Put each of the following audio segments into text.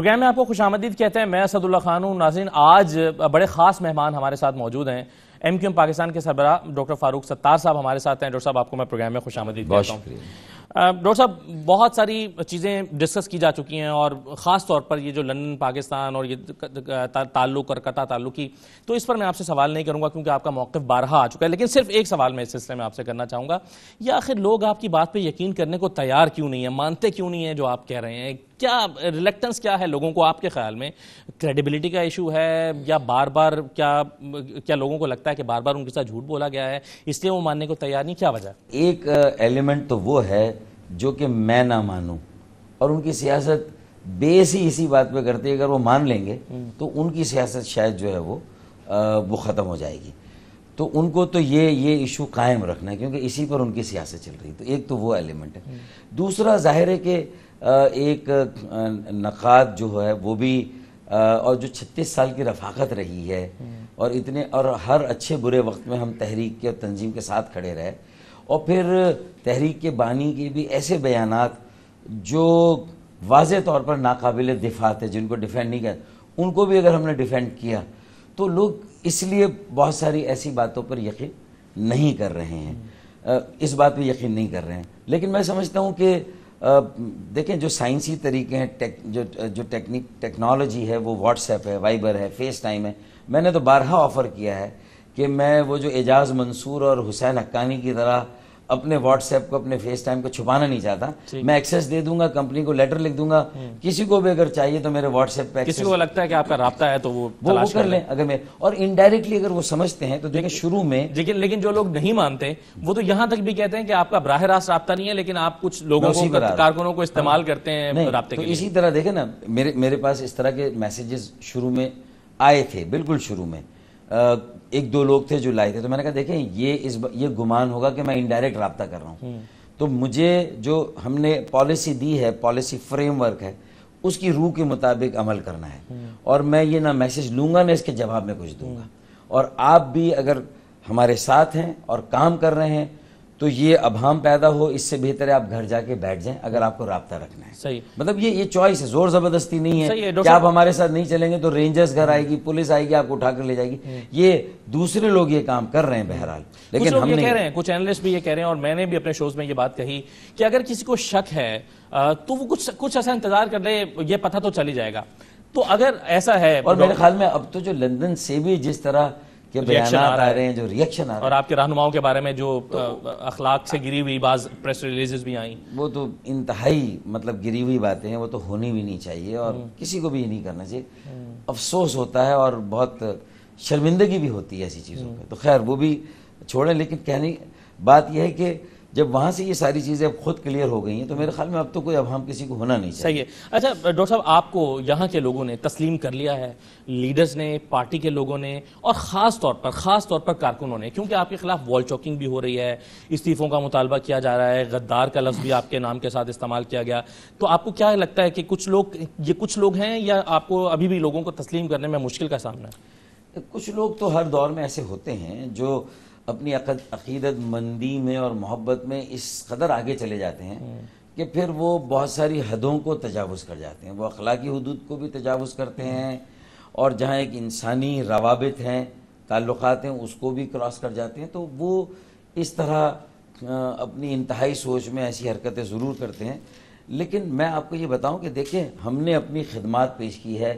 Programme میں آپ کو خوش آمدید کہتے ہیں میں اسد اللہ خان ہوں ناظرین آج بڑے خاص مہمان ہمارے ساتھ موجود ہیں۔ ایم کیو ایم پاکستان کے سربراہ ڈاکٹر فاروق ستار صاحب ہمارے ساتھ ہیں۔ ڈاکٹر صاحب آپ کو میں پروگرام میں خوش آمدید کہتا ہوں۔ ڈاکٹر صاحب بہت ساری چیزیں ڈسکس کی جا چکی ہیں اور خاص طور پر یہ جو لندن پاکستان اور یہ تعلق اور قطع تعلقی تو اس پر میں آپ سے سوال نہیں کروں گا کیونکہ آپ کا موقف بارہا آ چکا ہے لیکن صرف ایک سوال میں اس سلسلے میں آپ سے کرنا چاہوں گا۔ یا آخر لوگ آپ کی بات پہ یقین کرنے کو تیار کیوں نہیں ہیں؟ مانتے کیوں نہیں ہیں جو آپ کہہ رہے ہیں؟ کیا ریلیکٹنس کیا ہے لوگوں کو آپ کے خیال میں؟ کریڈیبلٹی کا ایشو ہے یا بار بار کیا کیا لوگوں کو لگتا ہے کہ بار بار ان کے ساتھ جھوٹ بولا گیا ہے؟ اس لیے وہ ماننے کو تیار نہیں کیا وجہ؟ ایک ایلیمنٹ تو وہ ہے جو کہ میں نہ مانوں اور ان کی سیاست بیس ہی اسی بات پہ کرتی ہے اگر وہ مان لیں گے تو ان کی سیاست شاید جو ہے وہ وہ ختم ہو جائے گی۔ تو ان کو تو یہ یہ ایشو قائم رکھنا ہے کیونکہ اسی پر ان کی سیاست چل رہی تو ایک تو وہ ایلیمنٹ ہے۔ دوسرا ظاہر ہے کہ ایک نقاد جو ہے وہ بھی اور جو چھتیس سال کی رفاقت رہی ہے اور اتنے اور ہر اچھے برے وقت میں ہم تحریک کے اور تنظیم کے ساتھ کھڑے رہے۔ اور پھر تحریک کے بانی کے بھی ایسے بیانات جو واضح طور پر ناقابل دفاع تھے جن کو ڈیفینڈ نہیں کیا ان کو بھی اگر ہم نے ڈیفینڈ کیا تو لوگ اس لیے بہت ساری ایسی باتوں پر یقین نہیں کر رہے ہیں۔ اس بات پہ یقین نہیں کر رہے ہیں۔ لیکن میں سمجھتا ہوں کہ دیکھیں جو سائنسی طریقے ہیں جو جو ٹیکنیک، ٹیکنالوجی ہے، وہ واٹس ایپ ہے، وائبر ہے، فیس ٹائم ہے۔ میں نے تو بارہا آفر کیا ہے کہ میں وہ جو اعجاز منصور اور حسین حقانی کی طرح اپنے واٹس ایپ کو اپنے فیس ٹائم کو چھپانا نہیں چاہتا۔ میں ایکسس دے دوں گا کمپنی کو لیٹر لکھ دوں گا۔ کسی کو بھی اگر چاہیے تو میرے واٹس ایپ پہ کسی کو لگتا ہے کہ آپ کا رابطہ ہے تو وہ وہ کر لیں۔ اگر میں اور انڈائریکٹلی اگر وہ سمجھتے ہیں تو دیکھیں شروع میں لیکن جو لوگ نہیں مانتے وہ تو یہاں تک بھی کہتے ہیں کہ آپ کا براہ راست رابطہ نہیں ہے لیکن آپ کچھ لوگوں کو کارکنوں کو استعمال کرتے ہیں رابطے کے اسی طرح دیکھیں نا میرے میرے پاس اس طرح کے میسیجز شروع میں آئے تھے بالکل شروع میں۔ ایک دو لوگ تھے جو لائے تھے تو میں نے کہا دیکھیں یہ اس یہ گمان ہوگا کہ میں انڈائریکٹ رابطہ کر رہا ہوں۔ تو مجھے جو ہم نے پالیسی دی ہے پالیسی فریم ورک ہے اس کی روح کے مطابق عمل کرنا ہے۔ اور میں یہ نہ میسج لوں گا نہ اس کے جواب میں کچھ دوں گا۔ اور آپ بھی اگر ہمارے ساتھ ہیں اور کام کر رہے ہیں تو یہ ابہام پیدا ہو اس سے بہتر ہے آپ گھر جا کے بیٹھ جائیں اگر آپ کو رابطہ رکھنا ہے۔ صحیح۔ مطلب یہ یہ چوائس ہے زور زبردستی نہیں ہے۔ کہ آپ ہمارے ساتھ نہیں چلیں گے تو رینجرز گھر آئے گی پولیس آئے گی آپ کو اٹھا کر لے جائے گی۔ یہ دوسرے لوگ یہ کام کر رہے ہیں بہرحال۔ لیکن ہم کہہ رہے ہیں کچھ اینالسٹ بھی یہ کہہ رہے ہیں اور میں نے بھی اپنے شوز میں یہ بات کہی کہ اگر کسی کو شک ہے تو وہ کچھ کچھ ایسا انتظار کر لے یہ پتہ تو چلی جائے گا۔ تو اگر ایسا ہے اور میرے خیال میں اب تو جو لندن سے بھی جس طرح کہ بیانات آ رہے ہیں جو ریاکشن آ رہے ہیں۔ اور آپ کے رہنماؤں کے بارے میں جو اخلاق سے گری ہوئی بعض پریس ریلیزز بھی آئیں۔ وہ تو انتہائی مطلب گری ہوئی باتیں ہیں وہ تو ہونی بھی نہیں چاہیے اور کسی کو بھی یہ نہیں کرنا چاہیے۔ افسوس ہوتا ہے اور بہت شرمندگی بھی ہوتی ہے ایسی چیزوں پہ۔ تو خیر وہ بھی چھوڑیں لیکن کہنے بات یہ ہے کہ جب وہاں سے یہ ساری چیزیں اب خود کلیئر ہو گئی ہیں تو میرے خیال میں اب تو کوئی اب ہم کسی کو ہونا نہیں چاہیے صحیح ہے۔ اچھا ڈاکٹر صاحب آپ کو یہاں کے لوگوں نے تسلیم کر لیا ہے لیڈرز نے پارٹی کے لوگوں نے اور خاص طور پر خاص طور پر کارکنوں نے کیونکہ آپ کے خلاف وال چوکنگ بھی ہو رہی ہے استعفوں کا مطالبہ کیا جا رہا ہے غدار کا لفظ بھی آپ کے نام کے ساتھ استعمال کیا گیا۔ تو آپ کو کیا لگتا ہے کہ کچھ لوگ یہ کچھ لوگ ہیں یا آپ کو ابھی بھی لوگوں کو تسلیم کرنے میں مشکل کا سامنا ہے؟ کچھ لوگ تو ہر دور میں ایسے ہوتے ہیں جو اپنی عقیدت مندی میں اور محبت میں اس قدر آگے چلے جاتے ہیں کہ پھر وہ بہت ساری حدوں کو تجاوز کر جاتے ہیں۔ وہ اخلاقی حدود کو بھی تجاوز کرتے ہیں اور جہاں ایک انسانی روابط ہیں تعلقات ہیں اس کو بھی کراس کر جاتے ہیں۔ تو وہ اس طرح اپنی انتہائی سوچ میں ایسی حرکتیں ضرور کرتے ہیں۔ لیکن میں آپ کو یہ بتاؤں کہ دیکھیں ہم نے اپنی خدمات پیش کی ہے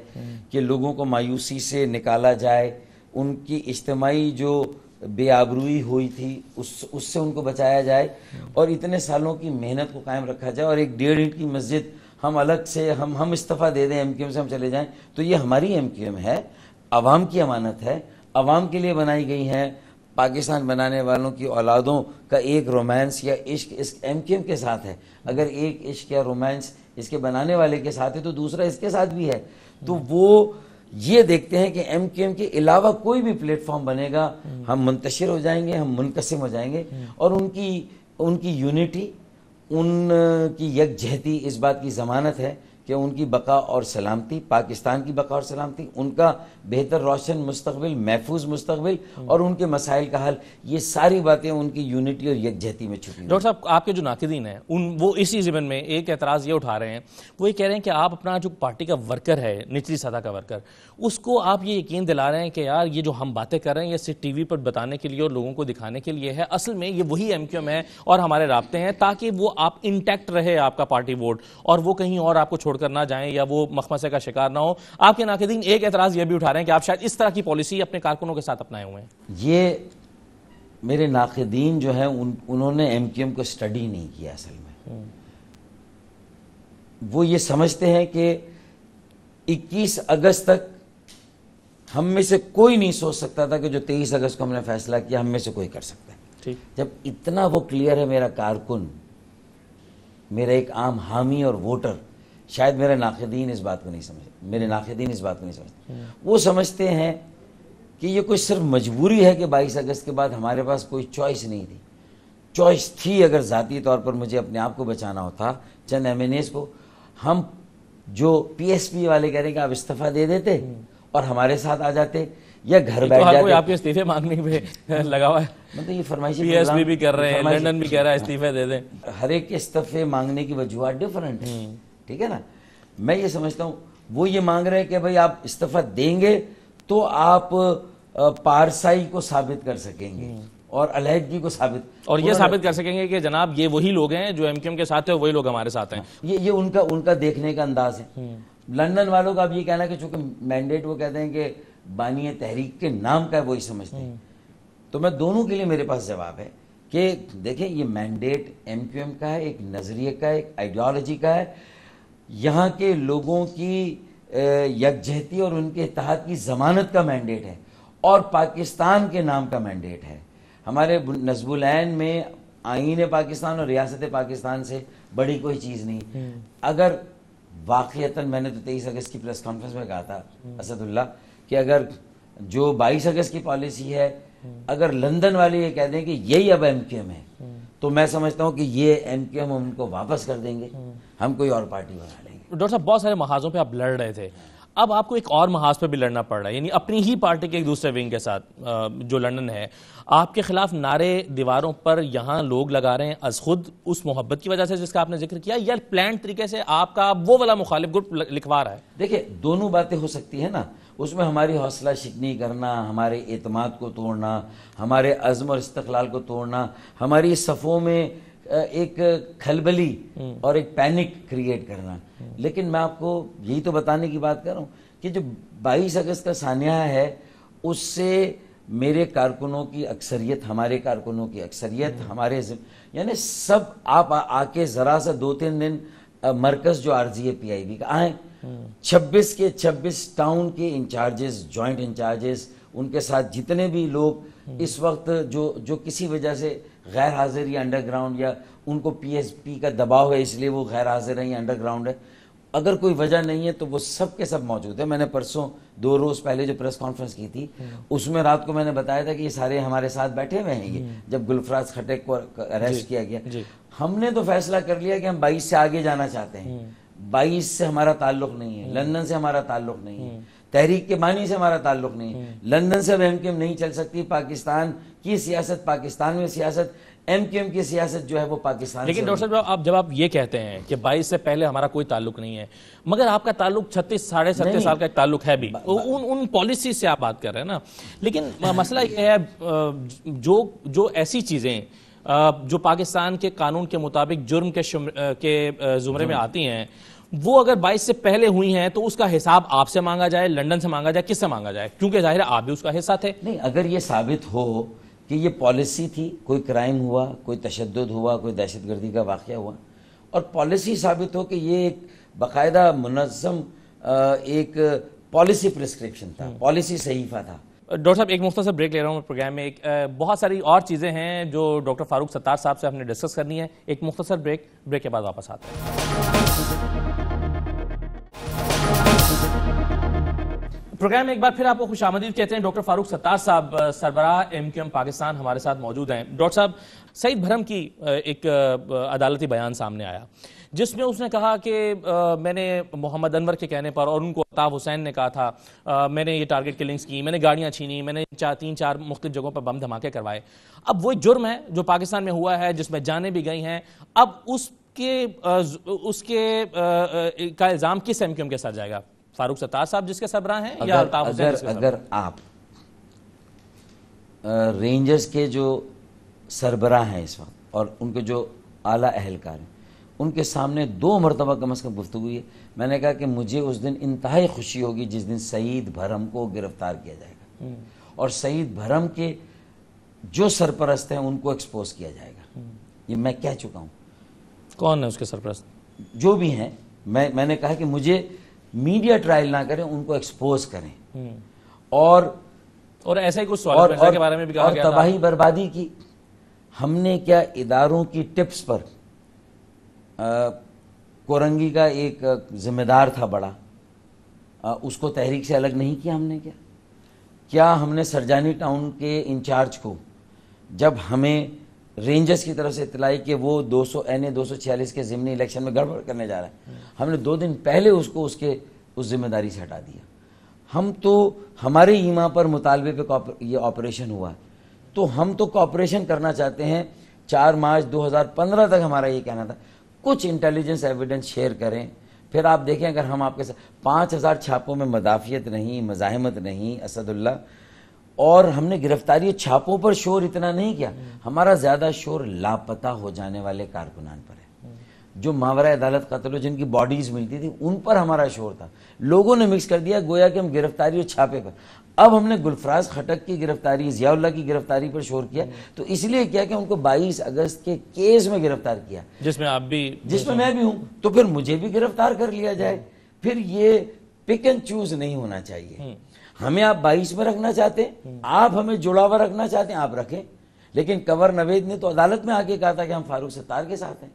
کہ لوگوں کو مایوسی سے نکالا جائے ان کی اجتماعی جو بے آبروئی ہوئی تھی، اس اس سے ان کو بچایا جائے اور اتنے سالوں کی محنت کو قائم رکھا جائے اور ایک ڈیڑھ اینٹ کی مسجد ہم الگ سے ہم ہم استفیٰ دے دیں ایم کیو ایم سے ہم چلے جائیں، تو یہ ہماری ایم کیو ایم ہے، عوام کی امانت ہے، عوام کے لیے بنائی گئی ہیں، پاکستان بنانے والوں کی اولادوں کا ایک رومانس یا عشق اس ایم کیو ایم کے ساتھ ہے۔ اگر ایک عشق یا رومانس اس کے بنانے والے کے ساتھ ہے تو دوسرا اس کے ساتھ بھی ہے۔ تو وہ یہ دیکھتے ہیں کہ ایم کیو ایم کے علاوہ کوئی بھی پلیٹ فارم بنے گا، ہم منتشر ہو جائیں گے، ہم منقسم ہو جائیں گے۔ اور ان کی ان کی یونٹی، ان کی یکجہتی اس بات کی ضمانت ہے کہ ان کی بقا اور سلامتی، پاکستان کی بقا اور سلامتی، ان کا بہتر روشن مستقبل، محفوظ مستقبل اور ان کے مسائل کا حل، یہ ساری باتیں ان کی یونٹی اور یکجہتی میں چھپی ڈاکٹر صاحب، آپ کے جو ناقدین ہیں، ان وہ اسی زمن میں ایک اعتراض یہ اٹھا رہے ہیں، وہ یہ کہہ رہے ہیں کہ آپ اپنا جو پارٹی کا ورکر ہے، نچلی سطح کا ورکر، اس کو آپ یہ یقین دلا رہے ہیں کہ یار، یہ جو ہم باتیں کر رہے ہیں، یہ صرف ٹی وی پر بتانے کے لیے اور لوگوں کو دکھانے کے لیے ہے، اصل میں یہ وہی ایم کیو ایم ہے اور ہمارے رابطے ہیں تاکہ وہ آپ انٹیکٹ رہے آپ کا پارٹی ووٹ اور وہ کہیں اور آپ کو چھوڑ کر نہ جائیں یا وہ مخمسے کا شکار نہ ہو آپ کے ناقدین ایک اعتراض یہ بھی اٹھا رہے ہیں کہ آپ شاید اس طرح کی پالیسی اپنے کارکنوں کے ساتھ اپنائے ہوئے ہیں۔ یہ میرے ناقدین جو ہیں انہوں نے ایم کیو ایم کو سٹڈی نہیں کیا اصل میں۔ وہ یہ سمجھتے ہیں کہ اکیس اگست تک ہم میں سے کوئی نہیں سوچ سکتا تھا کہ جو تیئیس اگست کو ہم نے فیصلہ کیا ہم میں سے کوئی کر سکتا ہے۔ جب اتنا وہ کلیئر ہے میرا کارکن میرا ایک عام حامی اور ووٹر شاید میرے ناقدین اس بات کو نہیں سمجھتے۔ میرے ناقدین اس بات کو نہیں سمجھتے۔ وہ سمجھتے ہیں کہ یہ کوئی صرف مجبوری ہے کہ بائیس اگست کے بعد ہمارے پاس کوئی چوائس نہیں تھی۔ چوائس تھی اگر ذاتی طور پر مجھے اپنے آپ کو بچانا ہوتا چند ایم این ایس کو۔ ہم جو پی ایس پی والے کہہ رہے ہیں کہ آپ استعفیٰ دے دیتے اور ہمارے ساتھ آ جاتے یا گھر بیٹھ جاتے۔ آپ کے استعفے مانگنے پہ لگا ہوا ہے۔ مطلب یہ فرمائشی پی ایس پی بھی کر رہے ہیں لنڈن بھی کہہ رہا ہے استعفے دے دیں۔ ہر ایک کے استعفے مانگنے کی وجوہات ڈیفرنٹ ہیں۔ ٹھیک ہے نا؟ میں یہ سمجھتا ہوں وہ یہ مانگ رہے ہیں کہ بھائی آپ استعفیٰ دیں گے تو آپ پارسائی کو ثابت کر سکیں گے اور علیحدگی کو ثابت۔ اور یہ ثابت کر سکیں گے کہ جناب یہ وہی لوگ ہیں جو ایم کیو ایم کے ساتھ ہیں وہی لوگ ہمارے ساتھ ہیں۔ یہ یہ ان کا ان کا دیکھنے کا انداز ہے۔ لندن والوں کا اب یہ کہنا کہ چونکہ مینڈیٹ وہ کہتے ہیں کہ بانی تحریک کے نام کا ہے وہی سمجھتے ہیں۔ تو میں دونوں کے لیے میرے پاس جواب ہے کہ دیکھیں یہ مینڈیٹ ایم کیو ایم کا ہے ایک نظریے کا ہے ایک آئیڈیالوجی کا ہے۔ یہاں کے لوگوں کی یکجہتی اور ان کے اتحاد کی ضمانت کا مینڈیٹ ہے اور پاکستان کے نام کا مینڈیٹ ہے۔ ہمارے نصب العین میں آئین پاکستان اور ریاست پاکستان سے بڑی کوئی چیز نہیں۔ اگر واقعیتاً میں نے تو تیئیس اگست کی پریس کانفرنس میں کہا تھا اسد اللہ کہ اگر جو بائیس اگست کی پالیسی ہے اگر لندن والے یہ کہہ دیں کہ یہی اب ایم کیو ایم ہے۔ تو میں سمجھتا ہوں کہ یہ ایم کیو ایم ان کو واپس کر دیں گے۔ ہم کوئی اور پارٹی بنا لیں گے۔ ڈاکٹر صاحب بہت سارے محاذوں پہ آپ لڑ رہے تھے۔ اب آپ کو ایک اور محاذ پہ بھی لڑنا پڑ رہا ہے یعنی اپنی ہی پارٹی کے ایک دوسرے ونگ کے ساتھ جو لندن ہے۔ آپ کے خلاف نعرے دیواروں پر یہاں لوگ لگا رہے ہیں از خود اس محبت کی وجہ سے جس کا آپ نے ذکر کیا یا پلان طریقے سے آپ کا وہ والا مخالف گروپ لکھوا رہا ہے؟ دیکھیں دونوں باتیں ہو سکتی ہیں نا۔ اس میں ہماری حوصلہ شکنی کرنا ہمارے اعتماد کو توڑنا ہمارے عزم اور استقلال کو توڑنا ہماری صفوں میں ایک کھلبلی اور ایک پینک کریٹ کرنا۔ لیکن میں آپ کو یہی تو بتانے کی بات کر رہا ہوں کہ جو بائیس اگست کا سانحہ ہے اس سے میرے کارکنوں کی اکثریت، ہمارے کارکنوں کی اکثریت، ہمارے یعنی سب آپ آ کے ذرا سا دو تین دن مرکز جو عارضی جی ہے پی آئی بی کا آئیں۔ چھبیس کے چھبیس ٹاؤن کے انچارجز، جوائنٹ انچارجز، ان کے ساتھ جتنے بھی لوگ اس وقت جو جو کسی وجہ سے غیر حاضر یا انڈر گراؤنڈ یا ان کو پی ایس پی کا دباؤ ہے، اس لیے وہ غیر حاضر ہیں یا انڈر گراؤنڈ ہے اگر کوئی وجہ نہیں ہے تو وہ سب کے سب موجود ہے میں نے پرسوں دو روز پہلے جو پریس کانفرنس کی تھی اس میں رات کو میں نے بتایا تھا کہ یہ سارے ہمارے ساتھ بیٹھے ہوئے ہیں۔ یہ جب گلفراز خٹیک کو اریسٹ جی، کیا گیا۔ جی۔ ہم نے تو فیصلہ کر لیا کہ ہم بائیس سے آگے جانا چاہتے ہیں۔ بائیس سے ہمارا تعلق نہیں ہے۔ لندن سے ہمارا تعلق نہیں ہے۔ تحریک کے معنی سے ہمارا تعلق نہیں ہے۔ لندن سے ایم کیم نہیں چل سکتی۔ پاکستان کی سیاست پاکستان میں سیاست۔ ایم کیو ایم کی سیاست جو ہے وہ پاکستان لیکن ڈاکٹر صاحب آپ جب آپ یہ کہتے ہیں کہ بائیس سے پہلے ہمارا کوئی تعلق نہیں ہے مگر آپ کا تعلق چھتیس ساڑھے ستیس سال کا ایک تعلق ہے بھی۔ ان پالیسی سے آپ بات کر رہے ہیں نا۔ لیکن مسئلہ یہ ہے جو جو ایسی چیزیں جو پاکستان کے قانون کے مطابق جرم کے زمرے میں آتی ہیں وہ اگر بائیس سے پہلے ہوئی ہیں تو اس کا حساب آپ سے مانگا جائے لنڈن سے مانگا جائے کس سے مانگا جائے؟ کیونکہ ظاہر ہے آپ بھی اس کا حصہ تھے۔ نہیں اگر یہ ثابت ہو کہ یہ پالیسی تھی کوئی کرائم ہوا کوئی تشدد ہوا کوئی دہشت گردی کا واقعہ ہوا۔ اور پالیسی ثابت ہو کہ یہ ایک باقاعدہ منظم ایک پالیسی پرسکرپشن تھا پالیسی صحیفہ تھا۔ ڈاکٹر صاحب ایک مختصر بریک لے رہا ہوں پروگرام میں۔ ایک بہت ساری اور چیزیں ہیں جو ڈاکٹر فاروق ستار صاحب سے ہم نے ڈسکس کرنی ہے۔ ایک مختصر بریک بریک کے بعد واپس آتے ہیں۔ پروگرام میں ایک بار پھر آپ کو خوش آمدید کہتے ہیں، ڈاکٹر فاروق ستار صاحب سربراہ ایم کیو ایم پاکستان ہمارے ساتھ موجود ہیں۔ ڈاکٹر صاحب، سعید بھرم کی ایک عدالتی بیان سامنے آیا، جس میں اس نے کہا کہ میں نے محمد انور کے کہنے پر اور ان کو عطاف حسین نے کہا تھا میں نے یہ ٹارگٹ کلنگز کی، میں نے گاڑیاں چھینی، میں نے چار، تین، چار مختلف جگہوں پر بم دھماکے کروائے۔ اب وہ جرم ہے جو پاکستان میں ہوا ہے، جس میں جانے بھی گئی ہیں۔ اب اس کے اس کے کا الزام کس ایم کیو ایم کے ساتھ جائے گا؟ فاروق ستار صاحب جس کے سبراہ ہیں یا اگر, اگر آپ رینجرز کے جو سربراہ ہیں اس وقت اور ان کے جو اعلیٰ اہلکار ہیں ان کے سامنے دو مرتبہ کم از کم گفتگو ہوئی ہے۔ میں نے کہا کہ مجھے اس دن انتہائی خوشی ہوگی جس دن سعید بھرم کو گرفتار کیا جائے گا۔ اور سعید بھرم کے جو سرپرست ہیں ان کو ایکسپوز کیا جائے گا۔ یہ میں کہہ چکا ہوں۔ کون ہے اس کے سرپرست؟ جو بھی ہیں میں میں نے کہا کہ مجھے میڈیا ٹرائل نہ کریں ان کو ایکسپوز کریں۔ اور اور ایسا ہی کچھ سوال کے بارے میں بھی کہا گیا تباہی بربادی کی۔ ہم نے کیا اداروں کی ٹپس پر؟ کورنگی کا ایک ذمہ دار تھا بڑا۔ اس کو تحریک سے الگ نہیں کیا ہم نے کیا؟ کیا ہم نے سرجانی ٹاؤن کے انچارج کو؟ جب ہمیں رینجرز کی طرف سے اطلاع کہ وہ دو سو این اے دو سو چھیالیس کے ضمنی الیکشن میں گڑبڑ کرنے جا رہا ہے ہم نے دو دن پہلے اس کو اس کے اس ذمہ داری سے ہٹا دیا۔ ہم تو ہمارے ایما پر مطالبے پہ یہ آپریشن ہوا۔ ہے تو ہم تو کوپریشن کرنا چاہتے ہیں۔ چار مارچ دو ہزار پندرہ تک ہمارا یہ کہنا تھا۔ کچھ انٹیلیجنس ایویڈنس شیئر کریں۔ پھر آپ دیکھیں اگر ہم آپ کے ساتھ پانچ ہزار چھاپوں میں مدافعت نہیں مزاحمت نہیں اسد اللہ اور ہم نے گرفتاری چھاپوں پر شور اتنا نہیں کیا ہمارا زیادہ شور لاپتہ ہو جانے والے کارکنان پر ہے۔ جو ماورہ عدالت قتل جن کی باڈیز ملتی تھی ان پر ہمارا شور تھا۔ لوگوں نے مکس کر دیا گویا کہ ہم گرفتاری اور چھاپے پر۔ اب ہم نے گلفراز خٹک کی گرفتاری ضیاء اللہ کی گرفتاری پر شور کیا۔ تو اس لیے کیا کہ ان کو بائیس اگست کے کیس میں گرفتار کیا۔ جس میں آپ بھی جس میں میں بھی ہوں۔ تو پھر مجھے بھی گرفتار کر لیا جائے۔ پھر یہ پک اینڈ چوز نہیں ہونا چاہیے۔ ہمیں آپ بائیس میں رکھنا چاہتے ہیں آپ ہمیں جڑا ہوا رکھنا چاہتے ہیں آپ رکھیں۔ لیکن کور نوید نے تو عدالت میں آ کے کہا تھا کہ ہم فاروق ستار کے ساتھ ہیں۔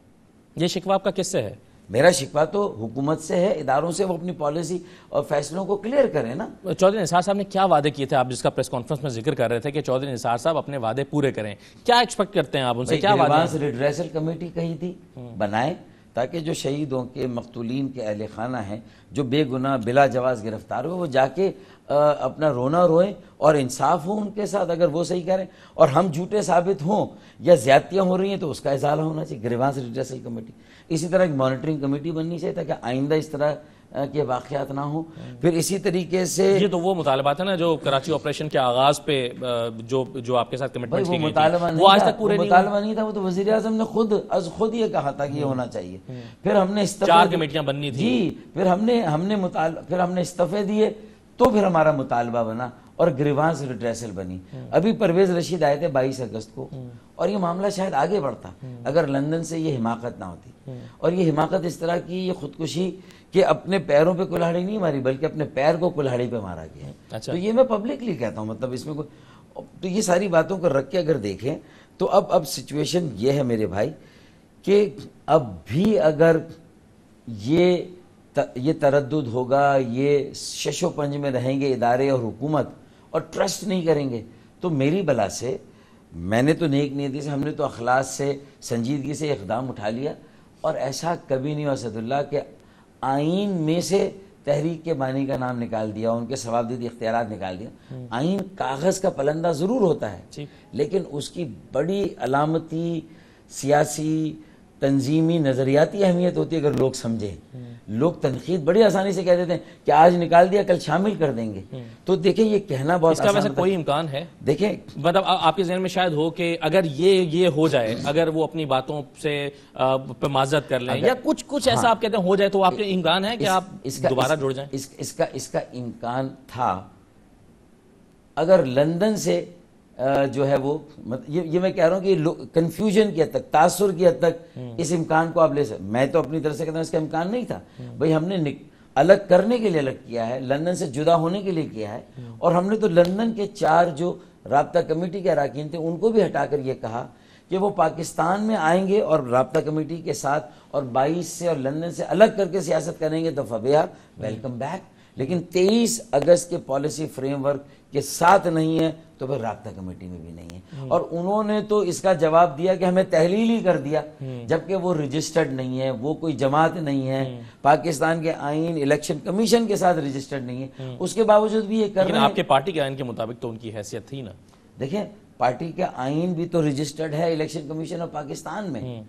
یہ شکوہ آپ کا کس سے ہے؟ میرا شکوہ تو حکومت سے ہے اداروں سے وہ اپنی پالیسی اور فیصلوں کو کلیئر کریں نا۔ چودھری نثار صاحب نے کیا وعدے کیے تھے؟ آپ جس کا پریس کانفرنس میں ذکر کر رہے تھے کہ چودھری نثار صاحب اپنے وعدے پورے کریں۔ کیا ایکسپیکٹ کرتے ہیں آپ ان سے؟ کیا وعدے ریڈریسل کمیٹی کہی تھی بنائیں تاکہ جو شہیدوں کے مقتولین کے اہل خانہ ہیں جو بے گناہ بلا جواز گرفتار ہوئے وہ جا کے اپنا رونا روئیں اور انصاف ہو ان کے ساتھ اگر وہ صحیح کریں اور ہم جھوٹے ثابت ہوں یا زیادتیاں ہو رہی ہیں تو اس کا ازالہ ہونا چاہیے گریوانس ریڈریسل کمیٹی۔ اسی طرح ایک مانیٹرنگ کمیٹی بننی چاہیے تاکہ آئندہ اس طرح کے واقعات نہ ہوں۔ پھر اسی طریقے سے یہ تو وہ مطالبات ہیں نا جو کراچی آپریشن کے آغاز پہ جو جو آپ کے ساتھ کمٹمنٹ وہ مطالبہ نہیں تھا وہ مطالبہ نہیں تھا وہ تو وزیر اعظم نے خود از خود یہ کہا تھا کہ یہ ہونا چاہیے۔ پھر ہم نے چار کمیٹیاں بننی تھی جی پھر ہم نے ہم نے پھر ہم نے استعفے دیے۔ تو پھر ہمارا مطالبہ بنا اور گریوانس ریٹریسل بنی۔ ابھی پرویز رشید آئے تھے بائیس اگست کو اور یہ معاملہ شاید آگے بڑھتا۔ اگر لندن سے یہ حماقت نہ ہوتی۔ اور یہ حماقت اس طرح کی یہ خودکشی کہ اپنے پیروں پہ کلہاڑی نہیں ماری بلکہ اپنے پیر کو کلہاڑی پہ مارا گیا اچھا۔ تو یہ میں پبلکلی کہتا ہوں مطلب اس میں کوئی تو یہ ساری باتوں کو رکھ کے اگر دیکھیں تو اب اب سچویشن یہ ہے میرے بھائی کہ اب بھی اگر یہ یہ تردد ہوگا یہ شش و پنج میں رہیں گے ادارے اور حکومت اور ٹرسٹ نہیں کریں گے۔ تو میری بلا سے میں نے تو نیک نیتی سے ہم نے تو اخلاص سے سنجیدگی سے اقدام اٹھا لیا۔ اور ایسا کبھی نہیں ہو اسد اللہ کہ آئین میں سے تحریک کے بانی کا نام نکال دیا ان کے ثوابدید اختیارات نکال دیا۔ آئین کاغذ کا پلندہ ضرور ہوتا ہے۔ لیکن اس کی بڑی علامتی سیاسی تنظیمی نظریاتی اہمیت ہوتی ہے اگر لوگ سمجھیں۔ لوگ تنقید بڑی آسانی سے کہہ دیتے ہیں کہ آج نکال دیا کل شامل کر دیں گے۔ تو دیکھیں یہ کہنا بہت اس کا ویسے کوئی امکان ہے؟ دیکھیں۔ مطلب آپ کے ذہن میں شاید ہو کہ اگر یہ یہ ہو جائے اگر وہ اپنی باتوں سے معذرت کر لیں یا کچھ کچھ ایسا ہاں۔ آپ کہتے ہیں ہو جائے تو آپ کے امکان ہے کہ آپ دوبارہ جڑ جائیں؟ اس کا اس کا امکان تھا۔ اگر لندن سے جو ہے وہ یہ میں کہہ رہا ہوں کہ کنفیوژن کی حد تک تاثر کی حد تک اس امکان کو آپ لے سکتے میں تو اپنی طرف سے کہتا ہوں اس کا امکان نہیں تھا۔ بھئی ہم نے الگ کرنے کے لیے الگ کیا ہے لندن سے جدا ہونے کے لیے کیا ہے۔ اور ہم نے تو لندن کے چار جو رابطہ کمیٹی کے اراکین تھے ان کو بھی ہٹا کر یہ کہا کہ وہ پاکستان میں آئیں گے اور رابطہ کمیٹی کے ساتھ اور بائیس سے اور لندن سے الگ کر کے سیاست کریں گے تو فبیہ ویلکم بیک لیکن تیئیس اگست کے پالیسی فریم ورک کے ساتھ نہیں ہے تو پھر رابطہ کمیٹی میں بھی نہیں ہے۔ اور انہوں نے تو اس کا جواب دیا کہ ہمیں تحلیل ہی کر دیا جبکہ وہ رجسٹرڈ نہیں ہے وہ کوئی جماعت نہیں ہے۔ پاکستان کے آئین الیکشن کمیشن کے ساتھ رجسٹرڈ نہیں ہے۔ اس کے باوجود بھی یہ کر رہے آپ کے پارٹی کے آئین کے مطابق تو ان کی حیثیت تھی نا۔ دیکھیں پارٹی کا آئین بھی تو رجسٹرڈ ہے الیکشن کمیشن آف پاکستان میں۔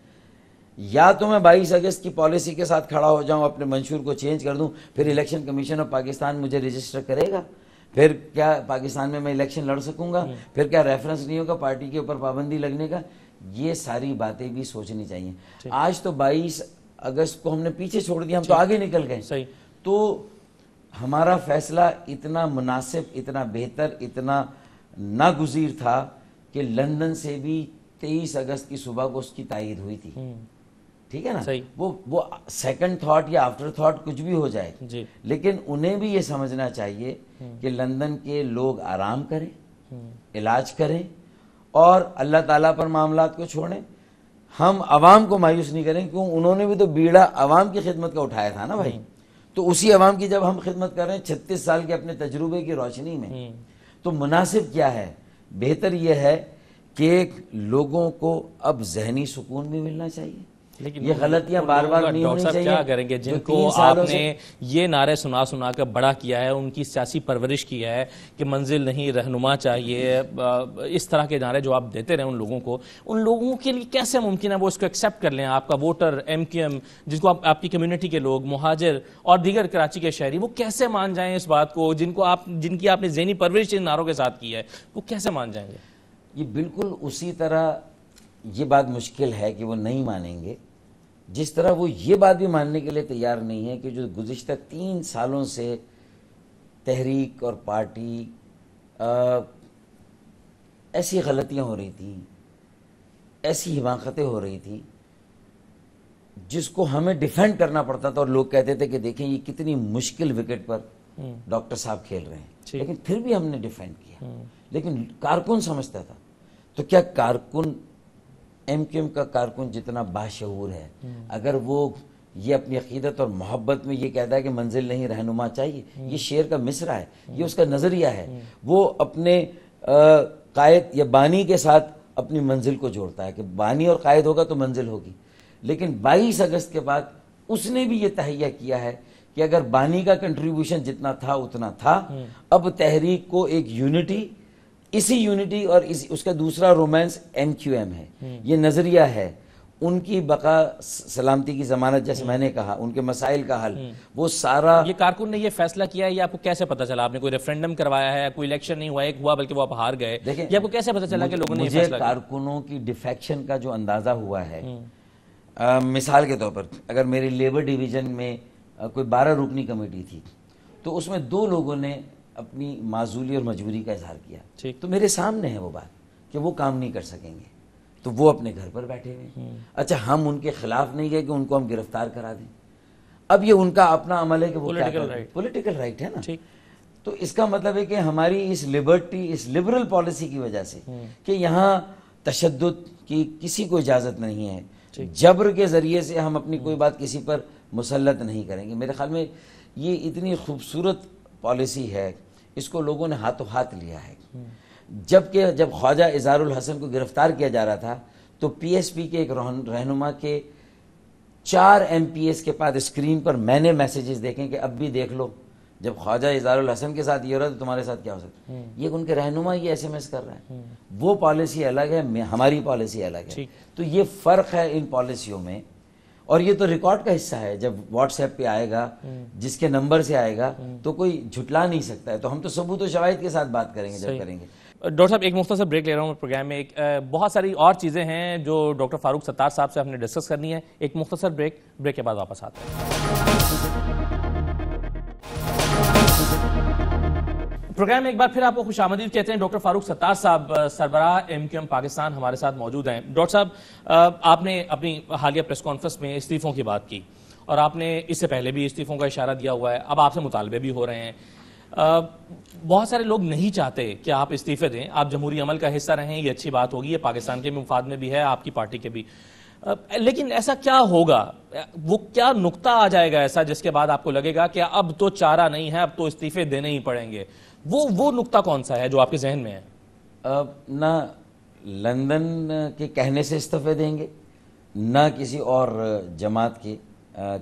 یا تو میں بائیس اگست کی پالیسی کے ساتھ کھڑا ہو جاؤں اپنے منشور کو چینج کر دوں پھر الیکشن کمیشن آف پاکستان مجھے رجسٹر کرے گا۔ پھر کیا پاکستان میں میں الیکشن لڑ سکوں گا؟ پھر کیا ریفرنس نہیں ہوگا پارٹی کے اوپر پابندی لگنے کا؟ یہ ساری باتیں بھی سوچنی چاہیے۔ آج تو بائیس اگست کو ہم نے پیچھے چھوڑ دیا ہم تو آگے نکل گئے۔ تو ہمارا فیصلہ اتنا مناسب اتنا بہتر اتنا ناگزیر تھا کہ لندن سے بھی تیئیس اگست کی صبح کو اس کی تائید ہوئی تھی۔ ٹھیک ہے نا؟ وہ وہ سیکنڈ تھاٹ یا آفٹر تھاٹ کچھ بھی ہو جائے۔ جی۔ لیکن انہیں بھی یہ سمجھنا چاہیے کہ لندن کے لوگ آرام کریں علاج کریں اور اللہ تعالیٰ پر معاملات کو چھوڑیں۔ ہم عوام کو مایوس نہیں کریں کیوں؟ انہوں نے بھی تو بیڑا عوام کی خدمت کا اٹھایا تھا نا بھائی؟ تو اسی عوام کی جب ہم خدمت کر رہے ہیں چھتیس سال کے اپنے تجربے کی روشنی میں۔ تو مناسب کیا ہے؟ بہتر یہ ہے کہ لوگوں کو اب ذہنی سکون بھی ملنا چاہیے۔ لیکن یہ غلطیاں بار بار نہیں ہونی چاہیے۔ کیا کریں گے؟ جن کو آپ نے یہ نعرے سنا سنا کر بڑا کیا ہے ان کی سیاسی پرورش کی ہے کہ منزل نہیں رہنما چاہیے اس طرح کے نعرے جو آپ دیتے رہے ان لوگوں کو ان لوگوں کے لیے کیسے ممکن ہے وہ اس کو ایکسیپٹ کر لیں؟ آپ کا ووٹر ایم کیو ایم جس کو آپ کی کمیونٹی کے لوگ مہاجر اور دیگر کراچی کے شہری وہ کیسے مان جائیں اس بات کو؟ جن کو آپ جن کی آپ نے ذہنی پرورش ان نعروں کے ساتھ کی ہے وہ کیسے مان جائیں گے؟ یہ بالکل اسی طرح یہ بات مشکل ہے کہ وہ نہیں مانیں گے۔ جس طرح وہ یہ بات بھی ماننے کے لیے تیار نہیں ہے کہ جو گزشتہ تین سالوں سے تحریک اور پارٹی ایسی غلطیاں ہو رہی تھیں ایسی حماقتیں ہو رہی تھیں جس کو ہمیں ڈیفینڈ کرنا پڑتا تھا اور لوگ کہتے تھے کہ دیکھیں یہ کتنی مشکل وکٹ پر ڈاکٹر صاحب کھیل رہے ہیں۔ لیکن پھر بھی ہم نے ڈیفینڈ کیا۔ لیکن کارکن سمجھتا تھا۔ تو کیا کارکن ایم کیو ایم کا کارکن جتنا باشعور ہے اگر وہ یہ اپنی عقیدت اور محبت میں یہ کہتا ہے کہ منزل نہیں رہنما چاہیے یہ شعر کا مصرع ہے یہ اس کا نظریہ ہے وہ اپنے قائد یا بانی کے ساتھ اپنی منزل کو جوڑتا ہے کہ بانی اور قائد ہوگا تو منزل ہوگی۔ لیکن بائیس اگست کے بعد اس نے بھی یہ تہیہ کیا ہے کہ اگر بانی کا کنٹریبیوشن جتنا تھا اتنا تھا۔ اب تحریک کو ایک یونٹی اسی یونٹی اور اس, اس کا دوسرا رومانس ایم کیو ایم ہے۔ یہ نظریہ ہے۔ ان کی بقا سلامتی کی ضمانت جیسے میں نے کہا ان کے مسائل کا حل۔ وہ سارا یہ کارکن نے یہ فیصلہ کیا ہے یہ آپ کو کیسے پتا چلا؟ آپ نے کوئی ریفرینڈم کروایا ہے کوئی الیکشن نہیں ہوا ایک ہوا بلکہ وہ آپ ہار گئے۔ یہ آپ کو کیسے پتا چلا کہ لوگوں نے یہ کارکنوں کی ڈیفیکشن کا جو اندازہ ہوا ہے مثال کے طور پر اگر میری لیبر ڈیویژن میں کوئی بارہ رکنی کمیٹی تھی تو اس میں دو لوگوں نے اپنی معذولی اور مجبوری کا اظہار کیا۔ تو میرے سامنے ہے وہ بات کہ وہ کام نہیں کر سکیں گے۔ تو وہ اپنے گھر پر بیٹھے ہوئے اچھا ہم ان کے خلاف نہیں گئے کہ ان کو ہم گرفتار کرا دیں۔ اب یہ ان کا اپنا عمل ہے کہ وہ. پولیٹیکل رائٹ ہے نا۔ تو اس کا مطلب ہے کہ ہماری اس لبرٹی اس لبرل پالیسی کی وجہ سے کہ یہاں تشدد کی کسی کو اجازت نہیں ہے۔ جبر کے ذریعے سے ہم اپنی کوئی بات کسی پر مسلط نہیں کریں گے۔ میرے خیال میں یہ اتنی خوبصورت پالیسی ہے اس کو لوگوں نے ہاتھوں ہاتھ لیا ہے۔ جبکہ جب خواجہ اظہار الحسن کو گرفتار کیا جا رہا تھا تو پی ایس پی کے ایک رہن- رہنما کے چار ایم پی ایس کے بعد اسکرین پر میں نے میسیجز دیکھیں کہ اب بھی دیکھ لو جب خواجہ اظہار الحسن کے ساتھ یہ ہو رہا تو تمہارے ساتھ کیا ہو سکتا ہے؟ یہ ان کے رہنما یہ ایس ایم ایس کر رہا ہے وہ پالیسی الگ ہے ہماری پالیسی الگ ہے۔ تو یہ فرق ہے ان پالیسیوں میں۔ اور یہ تو ریکارڈ کا حصہ ہے جب واٹس ایپ پہ آئے گا جس کے نمبر سے آئے گا تو کوئی جھٹلا نہیں سکتا ہے۔ تو ہم تو ثبوت و شواہد کے ساتھ بات کریں گے جب۔ کریں گے۔ ڈاکٹر صاحب ایک مختصر بریک لے رہا ہوں پروگرام میں۔ ایک بہت ساری اور چیزیں ہیں جو ڈاکٹر فاروق ستار صاحب سے ہم نے ڈسکس کرنی ہے۔ ایک مختصر بریک بریک کے بعد واپس آتے ہیں۔ پروگرام میں ایک بار پھر آپ کو خوش آمدید کہتے ہیں ڈاکٹر فاروق ستار صاحب سربراہ ایم کیو ایم پاکستان ہمارے ساتھ موجود ہیں۔ ڈاکٹر صاحب آپ نے اپنی حالیہ پریس کانفرنس میں استعفوں کی بات کی اور آپ نے اس سے پہلے بھی استعفوں کا اشارہ دیا ہوا ہے۔ اب آپ سے مطالبے بھی ہو رہے ہیں۔ آ، بہت سارے لوگ نہیں چاہتے کہ آپ استعفے دیں۔ آپ جمہوری عمل کا حصہ رہیں یہ اچھی بات ہوگی یہ پاکستان کے بھی مفاد میں بھی ہے آپ کی پارٹی کے بھی۔ لیکن ایسا کیا ہوگا؟ وہ کیا نکتہ آ جائے گا ایسا جس کے بعد آپ کو لگے گا کہ اب تو چارہ نہیں ہے اب تو استعفے دینے ہی پڑیں گے؟ وہ وہ نکتہ کون سا ہے جو آپ کے ذہن میں ہے؟ نہ لندن کے کہنے سے استعفے دیں گے، نہ کسی اور جماعت کے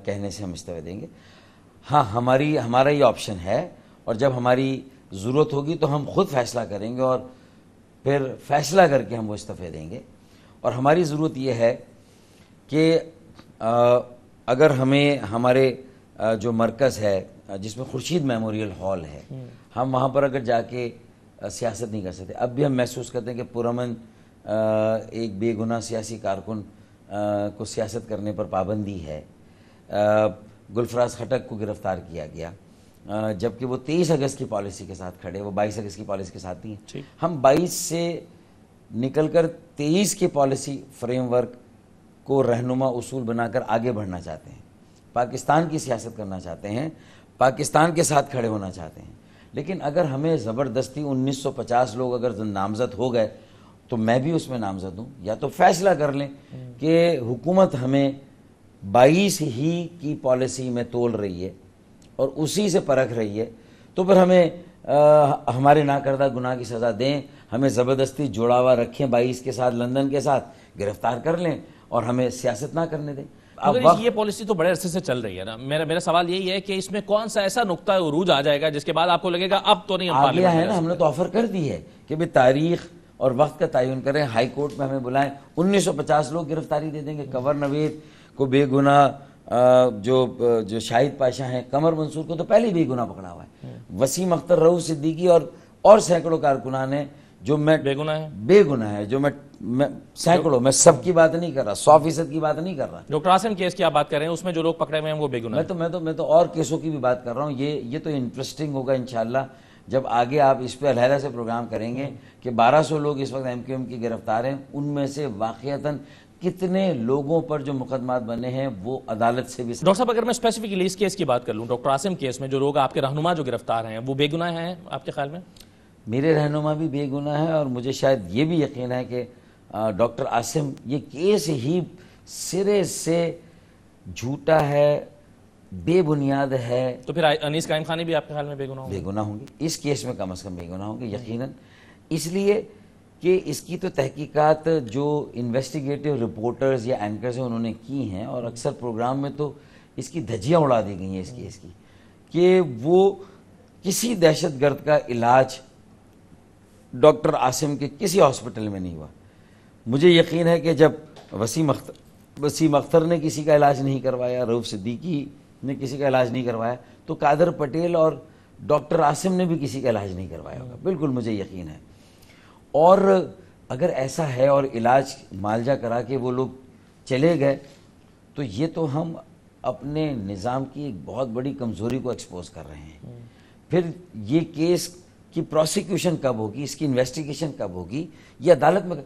کہنے سے ہم استعفے دیں گے۔ ہاں ہماری، ہمارا یہ آپشن ہے، اور جب ہماری ضرورت ہوگی تو ہم خود فیصلہ کریں گے اور پھر فیصلہ کر کے ہم وہ استعفے دیں گے۔ اور ہماری ضرورت یہ ہے کہ اگر ہمیں، ہمارے جو مرکز ہے جس میں خورشید میموریل ہال ہے ہم وہاں پر اگر جا کے سیاست نہیں کر سکتے۔ اب بھی ہم محسوس کرتے ہیں کہ پرامن ایک بے گناہ سیاسی کارکن کو سیاست کرنے پر پابندی ہے۔ گلفراز خٹک کو گرفتار کیا گیا۔ جبکہ وہ تیئیس اگست کی پالیسی کے ساتھ کھڑے وہ بائیس اگست کی پالیسی کے ساتھ نہیں ہم بائیس سے نکل کر تیئیس کی پالیسی فریم ورک کو رہنما اصول بنا کر آگے بڑھنا چاہتے ہیں۔ پاکستان کی سیاست کرنا چاہتے ہیں، پاکستان کے ساتھ کھڑے ہونا چاہتے ہیں۔ لیکن اگر ہمیں زبردستی انیس سو پچاس لوگ اگر نامزد ہو گئے، تو میں بھی اس میں نامزد ہوں۔ یا تو فیصلہ کر لیں کہ حکومت ہمیں بائیس ہی کی پالیسی میں تول رہی ہے اور اسی سے پرکھ رہی ہے، تو پھر ہمیں ہمارے ناکردہ گناہ کی سزا دیں، ہمیں زبردستی جوڑا ہوا رکھیں بائیس کے ساتھ، لندن کے ساتھ، گرفتار کر لیں اور ہمیں سیاست نہ کرنے دیں۔ یہ پالیسی تو بڑے عرصے سے چل رہی ہے نا۔ میرا میرا سوال یہی ہے کہ اس میں کون سا ایسا نقطہ عروج آ جائے گا جس کے بعد آپ کو لگے گا اب تو نہیں ہے نا ہم نے تو آفر کر دی ہے کہ بھی تاریخ اور وقت کا تعین کریں ہائی کورٹ میں ہمیں بلائیں۔ انیس سو پچاس لوگ گرفتاری دے دیں گے کور نوید کو بے گناہ جو جو شاہد پاشا ہیں کمر منصور کو تو پہلے بے گناہ پکڑا ہوا ہے۔ وسیم اختر رہو صدیقی اور اور سینکڑوں کارکنان ہیں۔ جو میں بے گناہ ہے؟ بے گناہ ہے جو میں سینکڑوں میں سب کی بات نہیں کر رہا سو فیصد کی بات نہیں کر رہا۔ ڈاکٹر آسم کیس کی آپ بات کر رہے ہیں اس میں جو لوگ پکڑے ہوئے ہیں وہ بے گناہ میں تو میں تو میں تو اور کیسوں کی بھی بات کر رہا ہوں یہ یہ تو انٹرسٹنگ ہوگا انشاءاللہ۔ جب آگے آپ اس پہ علیحدہ سے پروگرام کریں گے کہ بارہ سو لوگ اس وقت ایم کیو ایم کی گرفتار ہیں ان میں سے واقعتاً کتنے لوگوں پر جو مقدمات بنے ہیں وہ عدالت سے بھی ڈاکٹر صاحب اگر میں اسپیسیفکلی اس کیس کی بات کر لوں ڈاکٹر عاصم کیس میں جو لوگ آپ کے رہنما جو گرفتار ہیں وہ بے گناہ ہیں آپ کے خیال میں؟ میرے رہنما بھی بے گناہ ہے اور مجھے شاید یہ بھی یقین ہے کہ ڈاکٹر عاصم یہ کیس ہی سرے سے جھوٹا ہے بے بنیاد ہے۔ تو پھر انیس قائم خانی بھی آپ کے خیال میں بے گناہ بے گناہ ہوں گے۔ اس کیس میں کم از کم بے گناہ ہوں گے یقیناً۔ اس لیے کہ اس کی تو تحقیقات جو انویسٹیگیٹو رپورٹرز یا اینکرز ہیں انہوں نے کی ہیں اور اکثر پروگرام میں تو اس کی دھجیاں اڑا دی گئی ہیں اس کیس کی کہ وہ کسی دہشت گرد کا علاج ڈاکٹر عاصم کے کسی ہاسپٹل میں نہیں ہوا۔ مجھے یقین ہے کہ جب وسیم اختر وسیم اختر نے کسی کا علاج نہیں کروایا، روف صدیقی نے کسی کا علاج نہیں کروایا، تو قادر پٹیل اور ڈاکٹر عاصم نے بھی کسی کا علاج نہیں کروایا ہوگا۔ بالکل مجھے یقین ہے۔ اور اگر ایسا ہے اور علاج مالجا کرا کے وہ لوگ چلے گئے، تو یہ تو ہم اپنے نظام کی ایک بہت بڑی کمزوری کو ایکسپوز کر رہے ہیں۔ پھر یہ کیس کی پروسیکیوشن کب ہوگی اس کی انویسٹیگیشن کب ہوگی یہ عدالت میں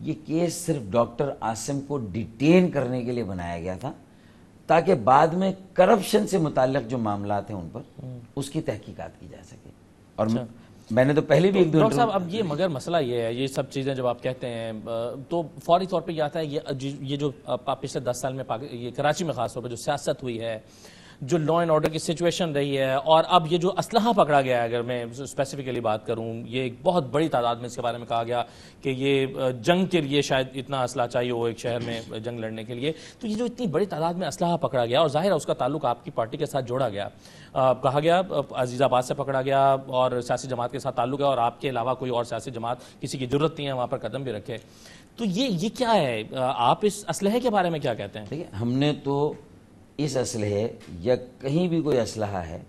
یہ کیس صرف ڈاکٹر عاصم کو ڈیٹین کرنے کے لیے بنایا گیا تھا تاکہ بعد میں کرپشن سے متعلق جو معاملات ہیں ان پر اس کی تحقیقات کی جا سکے اور اچھا۔ میں نے تو پہلے بھی ایک ڈاکٹر صاحب اب یہ مگر مسئلہ یہ ہے یہ سب چیزیں جب آپ کہتے ہیں تو فوری طور پہ یہ آتا ہے یہ جو پچھلے دس سال میں یہ کراچی میں خاص طور پہ جو سیاست ہوئی ہے جو لا اینڈ آرڈر کی سچویشن رہی ہے اور اب یہ جو اسلحہ پکڑا گیا ہے، اگر میں اسپیسیفکلی بات کروں، یہ ایک بہت بڑی تعداد میں اس کے بارے میں کہا گیا کہ یہ جنگ کے لیے شاید اتنا اسلحہ چاہیے ہو ایک شہر میں جنگ لڑنے کے لیے۔ تو یہ جو اتنی بڑی تعداد میں اسلحہ پکڑا گیا اور ظاہر ہے اس کا تعلق آپ کی پارٹی کے ساتھ جوڑا گیا۔ کہا گیا عزیز آباد سے پکڑا گیا اور سیاسی جماعت کے ساتھ تعلق ہے اور آپ کے علاوہ کوئی اور سیاسی جماعت کسی کی ضرورت نہیں ہے، وہاں پر قدم بھی رکھے۔ تو یہ یہ کیا ہے؟ آپ اس اسلحے کے بارے میں کیا کہتے ہیں؟ ہم نے تو اس اسلحے یا کہیں بھی کوئی اسلحہ ہے،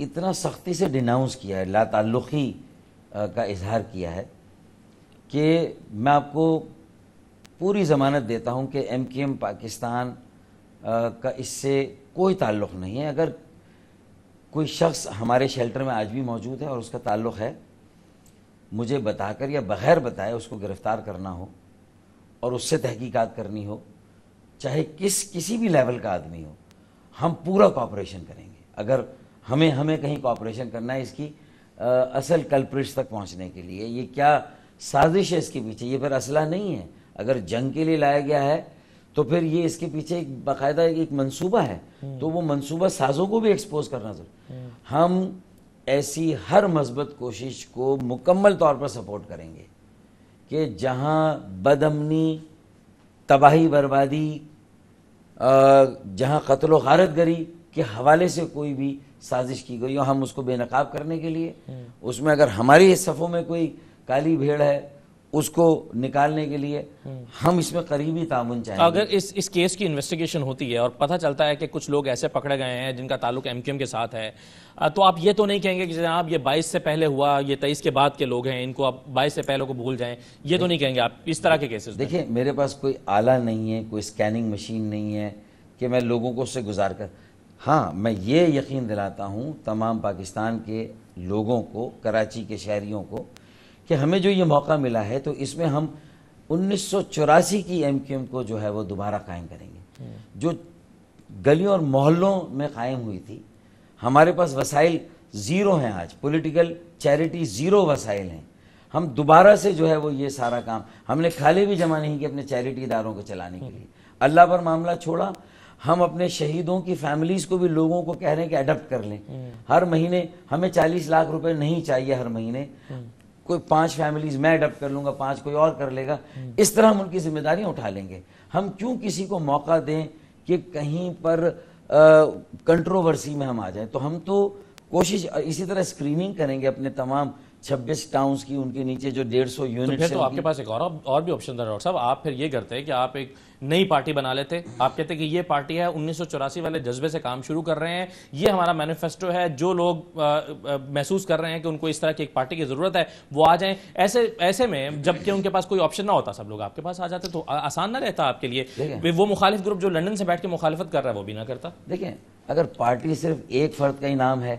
اتنا سختی سے ڈیناؤنس کیا ہے، لا تعلقی کا اظہار کیا ہے کہ میں آپ کو پوری ضمانت دیتا ہوں کہ ایم کی ایم پاکستان کا اس سے کوئی تعلق نہیں ہے۔ اگر کوئی شخص ہمارے شیلٹر میں آج بھی موجود ہے اور اس کا تعلق ہے، مجھے بتا کر یا بغیر بتائے اس کو گرفتار کرنا ہو اور اس سے تحقیقات کرنی ہو چاہے کس کسی بھی لیول کا آدمی ہو ہم پورا کوپریشن کریں گے۔ اگر ہمیں ہمیں کہیں کوپریشن کرنا ہے اس کی اصل کلپریٹس تک پہنچنے کے لیے یہ کیا سازش ہے اس کے پیچھے؟ یہ پھر اسلحہ نہیں ہے۔ اگر جنگ کے لیے لایا گیا ہے تو پھر یہ اس کے پیچھے ایک باقاعدہ ایک منصوبہ ہے۔ تو وہ منصوبہ سازوں کو بھی ایکسپوز کرنا ضرور۔ ہم ایسی ہر مثبت کوشش کو مکمل طور پر سپورٹ کریں گے کہ جہاں بدمنی تباہی بربادی جہاں قتل و غارت گری کے حوالے سے کوئی بھی سازش کی گئی ہو ہم اس کو بے نقاب کرنے کے لیے۔ اس میں اگر ہماری صفوں میں کوئی کالی بھیڑ ہے اس کو نکالنے کے لیے ہم اس میں قریبی تعاون چاہیں اگر اس اس کیس کی انویسٹیگیشن ہوتی ہے اور پتہ چلتا ہے کہ کچھ لوگ ایسے پکڑے گئے ہیں جن کا تعلق ایم کیو ایم کے ساتھ ہے تو آپ یہ تو نہیں کہیں گے کہ جناب یہ بائیس سے پہلے ہوا یہ تیئیس کے بعد کے لوگ ہیں ان کو آپ بائیس سے پہلے کو بھول جائیں یہ تو نہیں کہیں گے آپ اس طرح کے کیسز دیکھیں میرے پاس کوئی آلہ نہیں ہے کوئی اسکیننگ مشین نہیں ہے کہ میں لوگوں کو اس سے گزار کر۔ ہاں میں یہ یقین دلاتا ہوں تمام پاکستان کے لوگوں کو کراچی کے شہریوں کو کہ ہمیں جو یہ موقع ملا ہے تو اس میں ہم انیس سو چوراسی کی ایم کیو ایم کو جو ہے وہ دوبارہ قائم کریں گے۔ جو گلیوں اور محلوں میں قائم ہوئی تھی ہمارے پاس وسائل زیرو ہیں آج۔ پولیٹیکل چیریٹی زیرو وسائل ہیں۔ ہم دوبارہ سے جو ہے وہ یہ سارا کام ہم نے کھالے بھی جمع نہیں کہ اپنے چیریٹی اداروں کو چلانے کے لیے۔ اللہ پر معاملہ چھوڑا ہم اپنے شہیدوں کی فیملیز کو بھی لوگوں کو کہہ رہے ہیں کہ اڈپٹ کر لیں۔ ہر مہینے ہمیں چالیس لاکھ روپے نہیں چاہیے ہر مہینے۔ کوئی پانچ فیملیز میں اڈپٹ کر لوں گا، پانچ کوئی اور کر لے گا، اس طرح ہم ان کی ذمہ داریاں اٹھا لیں گے۔ ہم کیوں کسی کو موقع دیں کہ کہیں پر کنٹروورسی میں ہم آ جائیں؟ تو ہم تو کوشش، اسی طرح اسکریننگ کریں گے اپنے تمام چھبیس ٹاؤنز کی ان کے نیچے جو ڈیڑھ سو یونٹ تو آپ کے پاس ایک اور اور بھی آپشن تھا ڈاکٹر صاحب۔ آپ پھر یہ کرتے کہ آپ ایک نئی پارٹی بنا لیتے آپ کہتے کہ یہ پارٹی ہے انیس سو چوراسی والے جذبے سے کام شروع کر رہے ہیں۔ یہ ہمارا مینیفیسٹو ہے۔ جو لوگ محسوس کر رہے ہیں کہ ان کو اس طرح کی ایک پارٹی کی ضرورت ہے وہ آ جائیں۔ ایسے ایسے میں جبکہ ان کے پاس کوئی آپشن نہ ہوتا سب لوگ آپ کے پاس آ جاتے تو آسان نہ رہتا آپ کے لیے۔ وہ مخالف گروپ جو لنڈن سے بیٹھ کے مخالفت کر رہا ہے وہ بھی نہ کرتا۔ دیکھیں اگر پارٹی صرف ایک فرد کا ہی نام ہے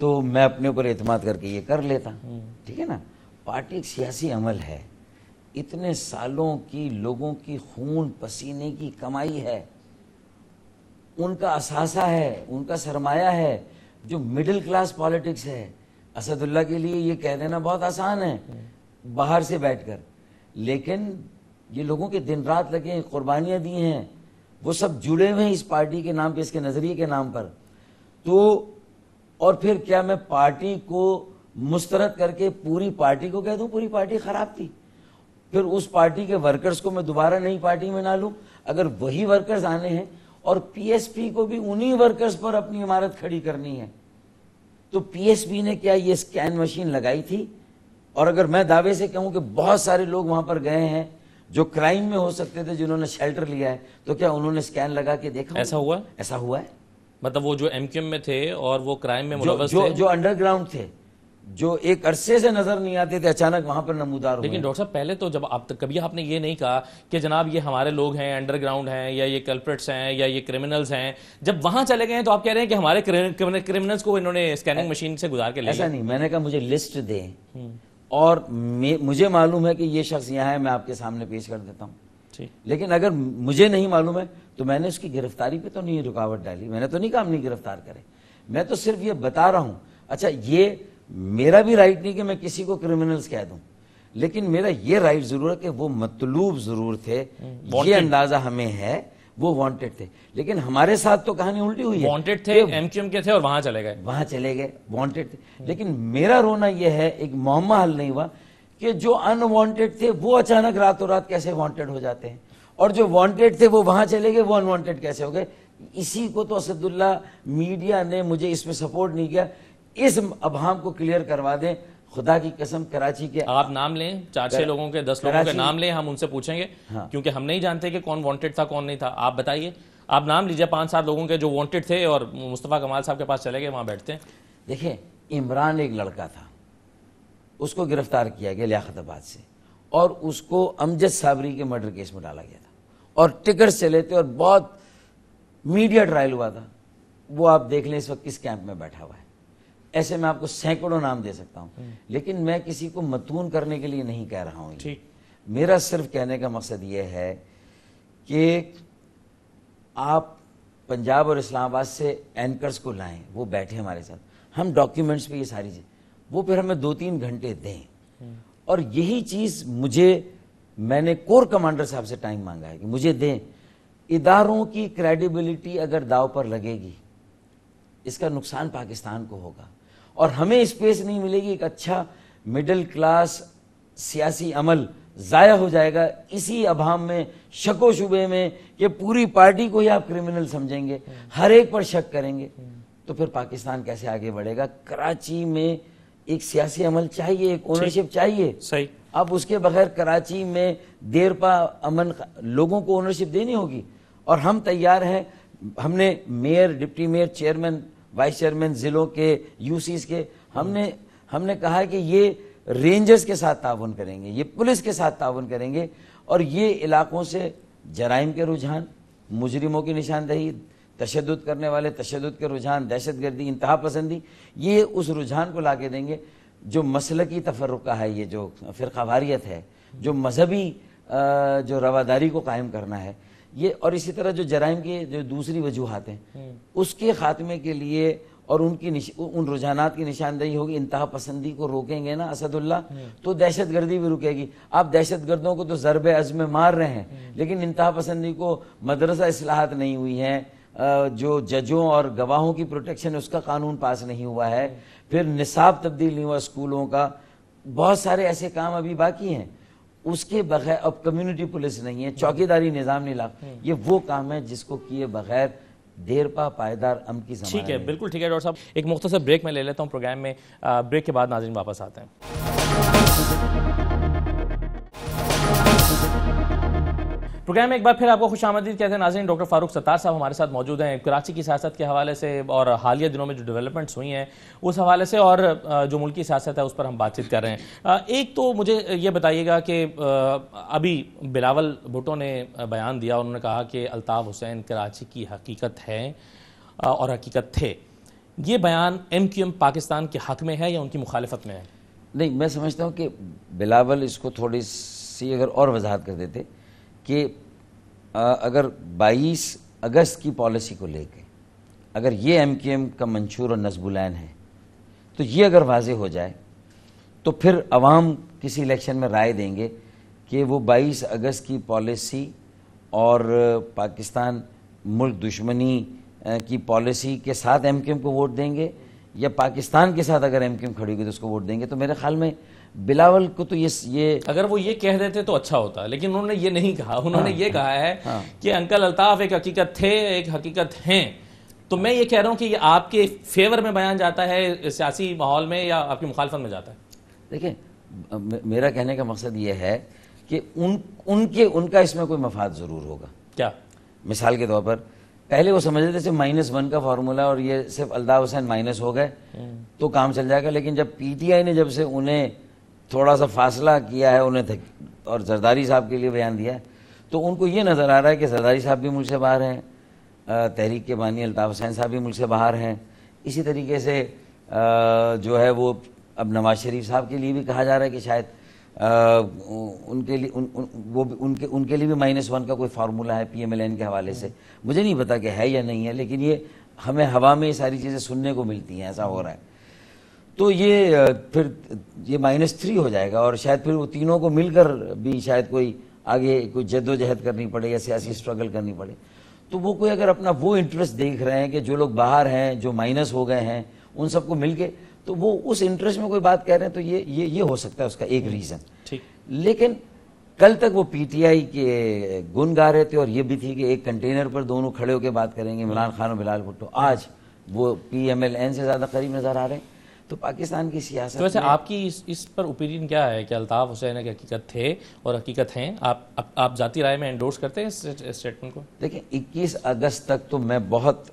تو میں اپنے اوپر اعتماد کر کے یہ کر لیتا۔ ٹھیک ہے نا؟ پارٹی ایک سیاسی عمل ہے۔ اتنے سالوں کی لوگوں کی خون پسینے کی کمائی ہے۔ ان کا اثاثہ ہے، ان کا سرمایہ ہے۔ جو مڈل کلاس پالیٹکس ہے۔ اسد اللہ کے لیے یہ کہہ دینا بہت آسان ہے۔ باہر سے بیٹھ کر۔ لیکن یہ لوگوں کے دن رات لگے، قربانیاں دی ہیں۔ وہ سب جڑے ہوئے ہیں اس پارٹی کے نام پہ، اس کے نظریے کے نام پر۔ تو اور پھر کیا میں پارٹی کو مسترد کر کے پوری پارٹی کو کہہ دوں؟ پوری پارٹی خراب تھی۔ پھر اس پارٹی کے ورکرز کو میں دوبارہ نئی پارٹی میں نہ لوں۔ اگر وہی ورکرز آنے ہیں اور پی ایس پی کو بھی انہی ورکرز پر اپنی عمارت کھڑی کرنی ہے تو پی ایس پی نے کیا یہ سکین مشین لگائی تھی؟ اور اگر میں دعوے سے کہوں کہ بہت سارے لوگ وہاں پر گئے ہیں جو کرائم میں ہو سکتے تھے جنہوں نے شیلٹر لیا ہے تو کیا انہوں نے سکین لگا کے دیکھا؟ ایسا ہوا؟ ایسا ہوا ہے۔ مطلب وہ جو ایم کیو ایم میں تھے اور وہ کرائم میں ملوث تھے۔ جو انڈر گراؤنڈ تھے جو ایک عرصے سے نظر نہیں آتے تھے اچانک وہاں پر نمودار ہوئے۔ لیکن ڈاکٹر صاحب پہلے تو جب آپ کبھی آپ نے یہ نہیں کہا کہ جناب یہ ہمارے لوگ ہیں انڈر گراؤنڈ ہیں یا یہ کلپریٹس ہیں یا یہ کرمنلز ہیں۔ جب وہاں چلے گئے ہیں تو آپ کہہ رہے ہیں کہ ہمارے کرمنلز کو انہوں نے اسکیننگ مشین سے گزار کے لیا ایسا نہیں میں نے کہا مجھے لسٹ دیں۔ اور مجھے معلوم ہے کہ یہ شخص یہاں ہے میں آپ کے سامنے پیش کر دیتا ہوں۔ لیکن اگر مجھے نہیں معلوم ہے تو میں نے اس کی گرفتاری پہ تو نہیں رکاوٹ ڈالی۔ میں نے تو نہیں کہا نہیں گرفتار کرے میں تو صرف یہ بتا رہا ہوں۔ اچھا یہ میرا بھی رائٹ نہیں کہ میں کسی کو کرمنلز کہہ دوں۔ لیکن میرا یہ رائٹ ضرور ہے کہ وہ مطلوب ضرور تھے۔ یہ اندازہ ہمیں ہے وہ وانٹڈ تھے۔ لیکن ہمارے ساتھ تو کہانی الٹی ہوئی ہے۔ وانٹڈ تھے ایم کیو ایم کے تھے اور وہاں چلے گئے۔ وہاں چلے گئے وانٹڈ تھے۔ لیکن میرا رونا یہ ہے ایک معمہ حل نہیں ہوا۔ کہ جو ان وانٹڈ تھے وہ اچانک راتوں رات کیسے وانٹڈ ہو جاتے ہیں؟ اور جو وانٹڈ تھے وہ وہاں چلے گئے وہ ان وانٹڈ کیسے ہو گئے؟ اسی کو تو اسد اللہ میڈیا نے مجھے اس میں سپورٹ نہیں کیا۔ اس ابہام کو کلیئر کروا دیں۔ خدا کی قسم کراچی کے آپ نام لیں چار چھ لوگوں کے دس لوگوں کے نام لیں ہم ان سے پوچھیں گے۔ ہاں۔ کیونکہ ہم نہیں جانتے کہ کون وانٹڈ تھا کون نہیں تھا۔ آپ بتائیے۔ آپ نام لیجیے پانچ سات لوگوں کے جو وانٹڈ تھے اور مصطفیٰ کمال صاحب کے پاس چلے گئے وہاں بیٹھتے ہیں۔ دیکھیں عمران ایک لڑکا تھا۔ اس کو گرفتار کیا گیا لیاقت آباد سے اور اس کو امجد صابری کے مرڈر کیس میں ڈالا گیا تھا اور ٹکٹ چلے تھے اور بہت میڈیا ٹرائل ہوا تھا۔ وہ آپ دیکھ لیں اس وقت کس کیمپ میں بیٹھا ہوا ہے۔ ایسے میں آپ کو سینکڑوں نام دے سکتا ہوں۔ لیکن میں کسی کو متون کرنے کے لیے نہیں کہہ رہا ہوں۔ میرا صرف کہنے کا مقصد یہ ہے کہ آپ پنجاب اور اسلام آباد سے اینکرز کو لائیں وہ بیٹھے ہمارے ساتھ۔ ہم ڈاکیومنٹس پہ یہ ساری وہ پھر ہمیں دو تین گھنٹے دیں۔ اور یہی چیز مجھے، میں نے کور کمانڈر صاحب سے ٹائم مانگا ہے کہ مجھے دیں۔ اداروں کی کریڈیبلٹی اگر داؤ پر لگے گی، اس کا نقصان پاکستان کو ہوگا۔ اور ہمیں اسپیس نہیں ملے گی، ایک اچھا مڈل کلاس سیاسی عمل ضائع ہو جائے گا۔ اسی ابہام میں، شک و شبے میں کہ پوری پارٹی کو ہی آپ کرمنل سمجھیں گے۔ ہر ایک پر شک کریں گے۔ تو پھر پاکستان کیسے آگے بڑھے گا؟ کراچی میں ایک سیاسی عمل چاہیے ایک اونرشپ چاہیے۔ صحیح۔ اب اس کے بغیر کراچی میں دیر پا امن لوگوں کو اونرشپ دینی ہوگی۔ اور ہم تیار ہیں۔ ہم نے mayor deputy mayor chairman vice chairman ضلعوں کے یو سیز کے۔ ہم نے ہم نے کہا کہ یہ رینجرز کے ساتھ تعاون کریں گے یہ پولیس کے ساتھ تعاون کریں گے۔ اور یہ علاقوں سے جرائم کے رجحان مجرموں کی نشاندہی تشدد کرنے والے تشدد کے رجحان دہشت گردی انتہا پسندی یہ اس رجحان کو لا کے دیں گے جو مسلکی تفرقہ ہے یہ جو فرقہ واریت ہے جو مذہبی جو رواداری کو قائم کرنا ہے۔ یہ اور اسی طرح جو جرائم کی جو دوسری وجوہات ہیں اس کے خاتمے کے لیے اور ان کی نش... ان رجحانات کی نشاندہی ہوگی انتہا پسندی کو روکیں گے نا اسد اللہ تو دہشت گردی بھی رکے گی۔ آپ دہشت گردوں کو تو ضرب عزم مار رہے ہیں لیکن انتہا پسندی کو مدرسہ اصلاحات نہیں ہوئی ہیں جو ججوں اور گواہوں کی پروٹیکشن اس کا قانون پاس نہیں ہوا ہے پھر نصاب تبدیل نہیں ہوا اسکولوں کا بہت سارے ایسے کام ابھی باقی ہیں۔ اس کے بغیر اب کمیونٹی پولیس نہیں ہے چوکیداری نظام نہیں لا یہ وہ کام ہے جس کو کیے بغیر دیر پا پائیدار ام کی زمانہ ٹھیک ہے بالکل ٹھیک ہے ڈاکٹر صاحب۔ ایک مختصر بریک میں لے لیتا ہوں پروگرام میں بریک کے بعد ناظرین واپس آتے ہیں۔ پروگرام میں ایک بار پھر آپ کو خوش آمدید کہتے ہیں ناظرین، ڈاکٹر فاروق ستار صاحب ہمارے ساتھ موجود ہیں، کراچی کی سیاست کے حوالے سے اور حالیہ دنوں میں جو ڈیولپمنٹس ہوئی ہیں، اس حوالے سے اور جو ملکی سیاست ہے، اس پر ہم بات چیت کر رہے ہیں۔ ایک تو مجھے یہ بتائیے گا کہ ابھی بلاول بھٹو نے بیان دیا، انہوں نے کہا کہ الطاف حسین کراچی کی حقیقت ہے اور حقیقت تھے۔ یہ بیان ایم کیو ایم پاکستان کے حق میں ہے یا ان کی مخالفت میں ہے؟ نہیں، میں سمجھتا ہوں کہ بلاول اس کو تھوڑی سی اگر اور وضاحت کر دیتے کہ اگر بائیس اگست کی پالیسی کو لے کے اگر یہ ایم کیو ایم کا منشور اور نصب العین ہے، تو یہ اگر واضح ہو جائے، تو پھر عوام کسی الیکشن میں رائے دیں گے کہ وہ بائیس اگست کی پالیسی اور پاکستان ملک دشمنی کی پالیسی کے ساتھ ایم کیو ایم کو ووٹ دیں گے یا پاکستان کے ساتھ اگر ایم کیو ایم کھڑی ہوگی تو اس کو ووٹ دیں گے، تو میرے خیال میں بلاول کو تو یہ اگر وہ یہ کہہ دیتے تو اچھا ہوتا لیکن انہوں نے یہ نہیں کہا۔ انہوں نے ہاں، یہ کہا ہے ہاں۔ کہ انکل الطاف ایک حقیقت تھے ایک حقیقت ہیں۔ تو میں یہ کہہ رہا ہوں کہ یہ آپ کے فیور میں بیان جاتا ہے سیاسی ماحول میں یا آپ کی مخالفت میں جاتا ہے؟ دیکھیں میرا کہنے کا مقصد یہ ہے کہ ان ان کے ان کا اس میں کوئی مفاد ضرور ہوگا۔ کیا؟ مثال کے طور پر پہلے وہ سمجھتے تھے صرف مائنس ون کا فارمولا اور یہ صرف الطاف حسین مائنس ہو گئے تو کام چل جائے گا۔ لیکن جب پی ٹی آئی نے جب سے انہیں تھوڑا سا فاصلہ کیا ہے، انہیں اور زرداری صاحب کے لیے بیان دیا ہے۔ تو ان کو یہ نظر آ رہا ہے کہ زرداری صاحب بھی ملک سے باہر ہیں تحریک کے بانی الطاف حسین صاحب بھی ملک سے باہر ہیں۔ اسی طریقے سے جو ہے وہ اب نواز شریف صاحب کے لیے بھی کہا جا رہا ہے کہ شاید ان کے لیے وہ ان کے ان کے لیے بھی مائنس ون کا کوئی فارمولہ ہے پی ایم ایل این کے حوالے سے۔ مجھے نہیں پتا کہ ہے یا نہیں ہے، لیکن یہ ہمیں ہوا میں یہ ساری چیزیں سننے کو ملتی ہیں، ایسا ہو رہا ہے۔ تو یہ پھر یہ مائنس تھری ہو جائے گا اور شاید پھر وہ تینوں کو مل کر بھی شاید کوئی آگے کوئی جد و جہد کرنی پڑے یا سیاسی اسٹرگل کرنی پڑے۔ تو وہ کوئی اگر اپنا وہ انٹرسٹ دیکھ رہے ہیں کہ جو لوگ باہر ہیں جو مائنس ہو گئے ہیں ان سب کو مل کے تو وہ اس انٹرسٹ میں کوئی بات کہہ رہے ہیں تو یہ یہ یہ ہو سکتا ہے اس کا ایک ریزن لیکن کل تک وہ پی ٹی آئی کے گن گا رہے تھے اور یہ بھی تھی کہ ایک کنٹینر پر دونوں کھڑے ہو کے بات کریں گے عمران خان و بلال بھٹو۔ آج وہ پی ایم ایل این سے زیادہ قریب نظر آ رہے ہیں۔ تو پاکستان کی سیاست تو ویسے آپ کی اس پر اوپینین کیا ہے کہ الطاف حسین ایک حقیقت تھے اور حقیقت ہیں؟ آپ آپ ذاتی رائے میں انڈورس کرتے ہیں اس اسٹیٹمنٹ کو؟ دیکھیں اکیس اگست تک تو میں بہت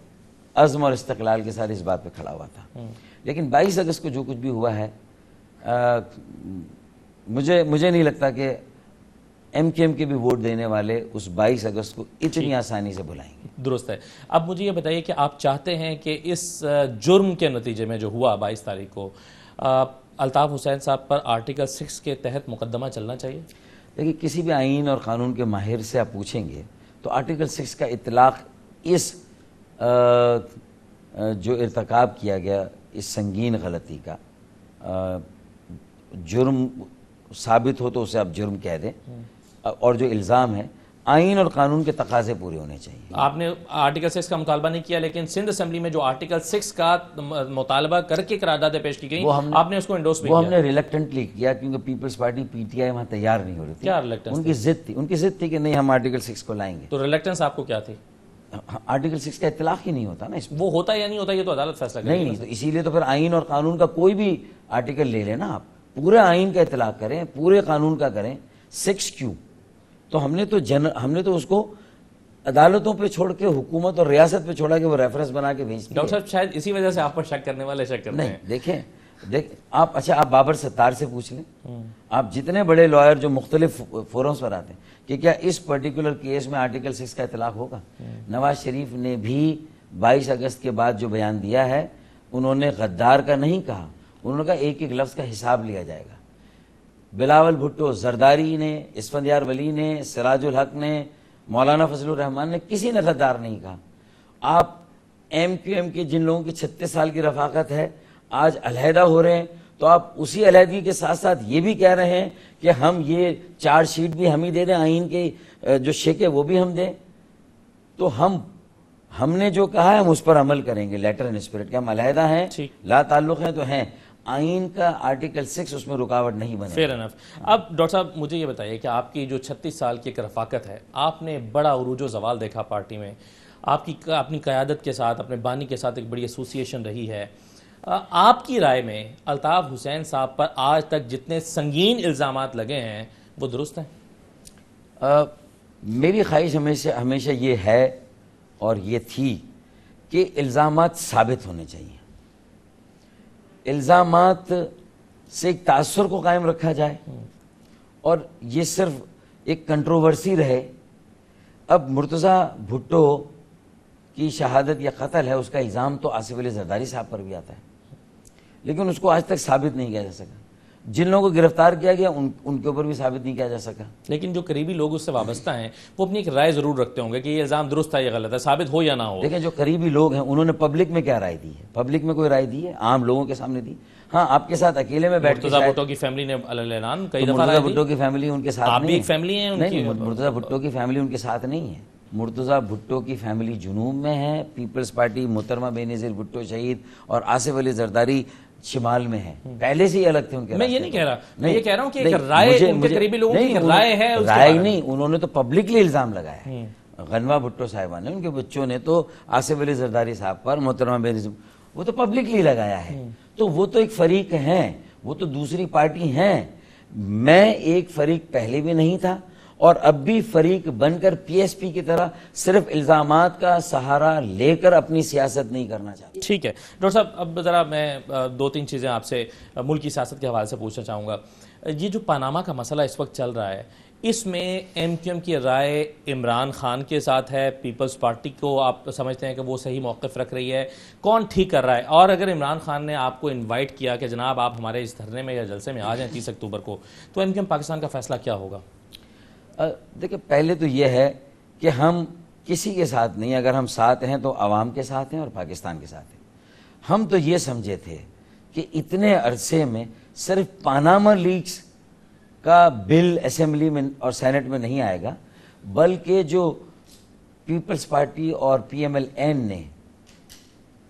عزم اور استقلال کے ساتھ اس بات پہ کھڑا ہوا تھا۔ لیکن بائیس اگست کو جو کچھ بھی ہوا ہے مجھے مجھے نہیں لگتا کہ ایم کے ایم کے بھی ووٹ دینے والے اس بائیس اگست کو اتنی آسانی سے بلائیں گے۔ درست ہے۔ اب مجھے یہ بتائیے کہ آپ چاہتے ہیں کہ اس جرم کے نتیجے میں جو ہوا بائیس تاریخ کو الطاف حسین صاحب پر آرٹیکل سکس کے تحت مقدمہ چلنا چاہیے؟ دیکھیے کسی بھی آئین اور قانون کے ماہر سے آپ پوچھیں گے تو آرٹیکل سکس کا اطلاق اس جو ارتکاب کیا گیا اس سنگین غلطی کا جرم ثابت ہو تو اسے آپ جرم کہہ دیں۔ اور جو الزام ہے آئین اور قانون کے تقاضے پورے ہونے چاہیے۔ آپ نے آرٹیکل سکس کا مطالبہ نہیں کیا لیکن سندھ اسمبلی میں جو آرٹیکل سکس کا مطالبہ کر کے قراردادیں پیش کی گئی آپ نے اس کو انڈوس بھی وہ ہم نے ریلیکٹنٹلی کیا کیونکہ Peoples Party P T I وہاں تیار نہیں ہو رہی تھی۔ کیا ریلیکٹنس ان کی ضد تھی۔ ان کی ضد تھی کہ نہیں ہم آرٹیکل سکس کو لائیں گے۔ تو ریلیکٹنس آپ کو کیا تھی؟ آرٹیکل سکس کا اطلاق ہی نہیں ہوتا نا اس وہ ہوتا یا نہیں ہوتا یہ تو عدالت فیصلہ کرے نہیں نہیں تو اسی لیے تو پھر آئین اور قانون کا کوئی بھی آرٹیکل لے لینا آپ۔ پورے آئین کا اطلاق کریں پورے قانون کا کریں۔ سکس کیو تو ہم نے تو جن ہم نے تو اس کو عدالتوں پہ چھوڑ کے حکومت اور ریاست پہ چھوڑا کہ وہ ریفرنس بنا کے بھیج ڈاکٹر صاحب شاید اسی وجہ سے آپ پر شک کرنے والے شک کرتے ہیں۔ نہیں دیکھیں دیکھ آپ اچھا آپ بابر ستار سے پوچھ لیں۔ آپ جتنے بڑے لائر جو مختلف فورمز پر آتے ہیں کہ کیا اس پرٹیکولر کیس میں آرٹیکل سکس کا اطلاق ہوگا؟ نواز شریف نے بھی بائیس اگست کے بعد جو بیان دیا ہے انہوں نے غدار کا نہیں کہا انہوں نے کہا ایک ایک لفظ کا حساب لیا جائے گا۔ بلاول بھٹو زرداری نے اسفندیار ولی نے سراج الحق نے مولانا فضل الرحمان نے کسی نے غدار نہیں کہا۔ آپ ایم کیو ایم کے جن لوگوں کی چھتیس سال کی رفاقت ہے آج علیحدہ ہو رہے ہیں۔ تو آپ اسی علیحدگی کے ساتھ ساتھ یہ بھی کہہ رہے ہیں کہ ہم یہ چارج شیٹ بھی ہم ہی دے دیں آئین کے جو شیک ہے وہ بھی ہم دیں۔ تو ہم ہم نے جو کہا ہے ہم اس پر عمل کریں گے۔ لیٹر اینڈ اسپرٹ کہ ہم علیحدہ ہیں۔ لا تعلق ہیں تو ہیں۔ آئین کا آرٹیکل سکس اس میں رکاوٹ نہیں بنے فیر انف اب ڈاکٹر صاحب مجھے یہ بتائیے کہ آپ کی جو چھتیس سال کی ایک رفاقت ہے آپ نے بڑا عروج و زوال دیکھا پارٹی میں۔ آپ کی اپنی قیادت کے ساتھ اپنے بانی کے ساتھ ایک بڑی ایسوسیشن رہی ہے۔ آپ کی رائے میں الطاف حسین صاحب پر آج تک جتنے سنگین الزامات لگے ہیں وہ درست ہیں؟ میری خواہش ہمیشہ ہمیشہ یہ ہے اور یہ تھی کہ الزامات ثابت ہونے چاہیے۔ الزامات سے ایک تاثر کو قائم رکھا جائے اور یہ صرف ایک کنٹروورسی رہے۔ اب مرتضی بھٹو کی شہادت یا قتل ہے، اس کا الزام تو آصف علی زرداری صاحب پر بھی آتا ہے، لیکن اس کو آج تک ثابت نہیں کیا جا سکا۔ جن لوگوں کو گرفتار کیا گیا ان ان کے اوپر بھی ثابت نہیں کیا جا سکا۔ لیکن جو قریبی لوگ اس سے وابستہ ہیں وہ اپنی ایک رائے ضرور رکھتے ہوں گے کہ یہ الزام درست ہے یا غلط ہے ثابت ہو یا نہ ہو۔ دیکھیں جو قریبی لوگ ہیں انہوں نے پبلک میں کیا رائے دی ہے؟ پبلک میں کوئی رائے دی ہے؟ عام لوگوں کے سامنے دی۔ ہاں آپ کے ساتھ اکیلے میں بیٹھ مرتضی بھٹو کی فیملی نے اعلان کئی دفعہ مرتضی بھٹو کی فیملی ان کے ساتھ آپ بھی ایک فیملی ہیں نہیں مرتضی بھٹو کی فیملی ان کے ساتھ نہیں ہے۔ مرتضی بھٹو کی فیملی جنوب میں ہے پیپلز پارٹی محترمہ بے نظیر بھٹو شہید اور آصف علی زرداری شمال میں ہے پہلے سے ہی الگ تھے ان کے میں یہ نہیں کہہ رہا۔ میں یہ کہہ رہا ہوں کہ ایک رائے ان کے قریبی لوگوں کی رائے ہے رائے نہیں انہوں نے تو پبلکلی الزام لگایا ہے۔ غنوہ بھٹو صاحبہ نے ان کے بچوں نے تو آصف علی زرداری صاحب پر محترمہ بے نظیر وہ تو پبلکلی لگایا ہے۔ تو وہ تو ایک فریق ہیں وہ تو دوسری پارٹی ہیں۔ میں ایک فریق پہلے بھی نہیں تھا۔ اور اب بھی فریق بن کر پی ایس پی کی طرح صرف الزامات کا سہارا لے کر اپنی سیاست نہیں کرنا چاہتا۔ ٹھیک ہے۔ ڈاکٹر صاحب، اب ذرا میں دو تین چیزیں آپ سے ملکی سیاست کے حوالے سے پوچھنا چاہوں گا۔ یہ جو پاناما کا مسئلہ اس وقت چل رہا ہے، اس میں ایم کیو ایم کی رائے عمران خان کے ساتھ ہے۔ پیپلز پارٹی کو آپ سمجھتے ہیں کہ وہ صحیح موقف رکھ رہی ہے۔ کون ٹھیک کر رہا ہے؟ اور اگر عمران خان نے آپ کو انوائٹ کیا کہ جناب آپ ہمارے اس دھرنے میں یا جلسے میں آ جائیں تیس اکتوبر کو، تو ایم کیو ایم پاکستان کا فیصلہ کیا ہوگا؟ دیکھیں پہلے تو یہ ہے کہ ہم کسی کے ساتھ نہیں اگر ہم ساتھ ہیں تو عوام کے ساتھ ہیں اور پاکستان کے ساتھ ہیں۔ ہم تو یہ سمجھے تھے کہ اتنے عرصے میں صرف پاناما لیگس کا بل اسمبلی میں اور سینٹ میں نہیں آئے گا بلکہ جو پیپلز پارٹی اور پی ایم ایل این نے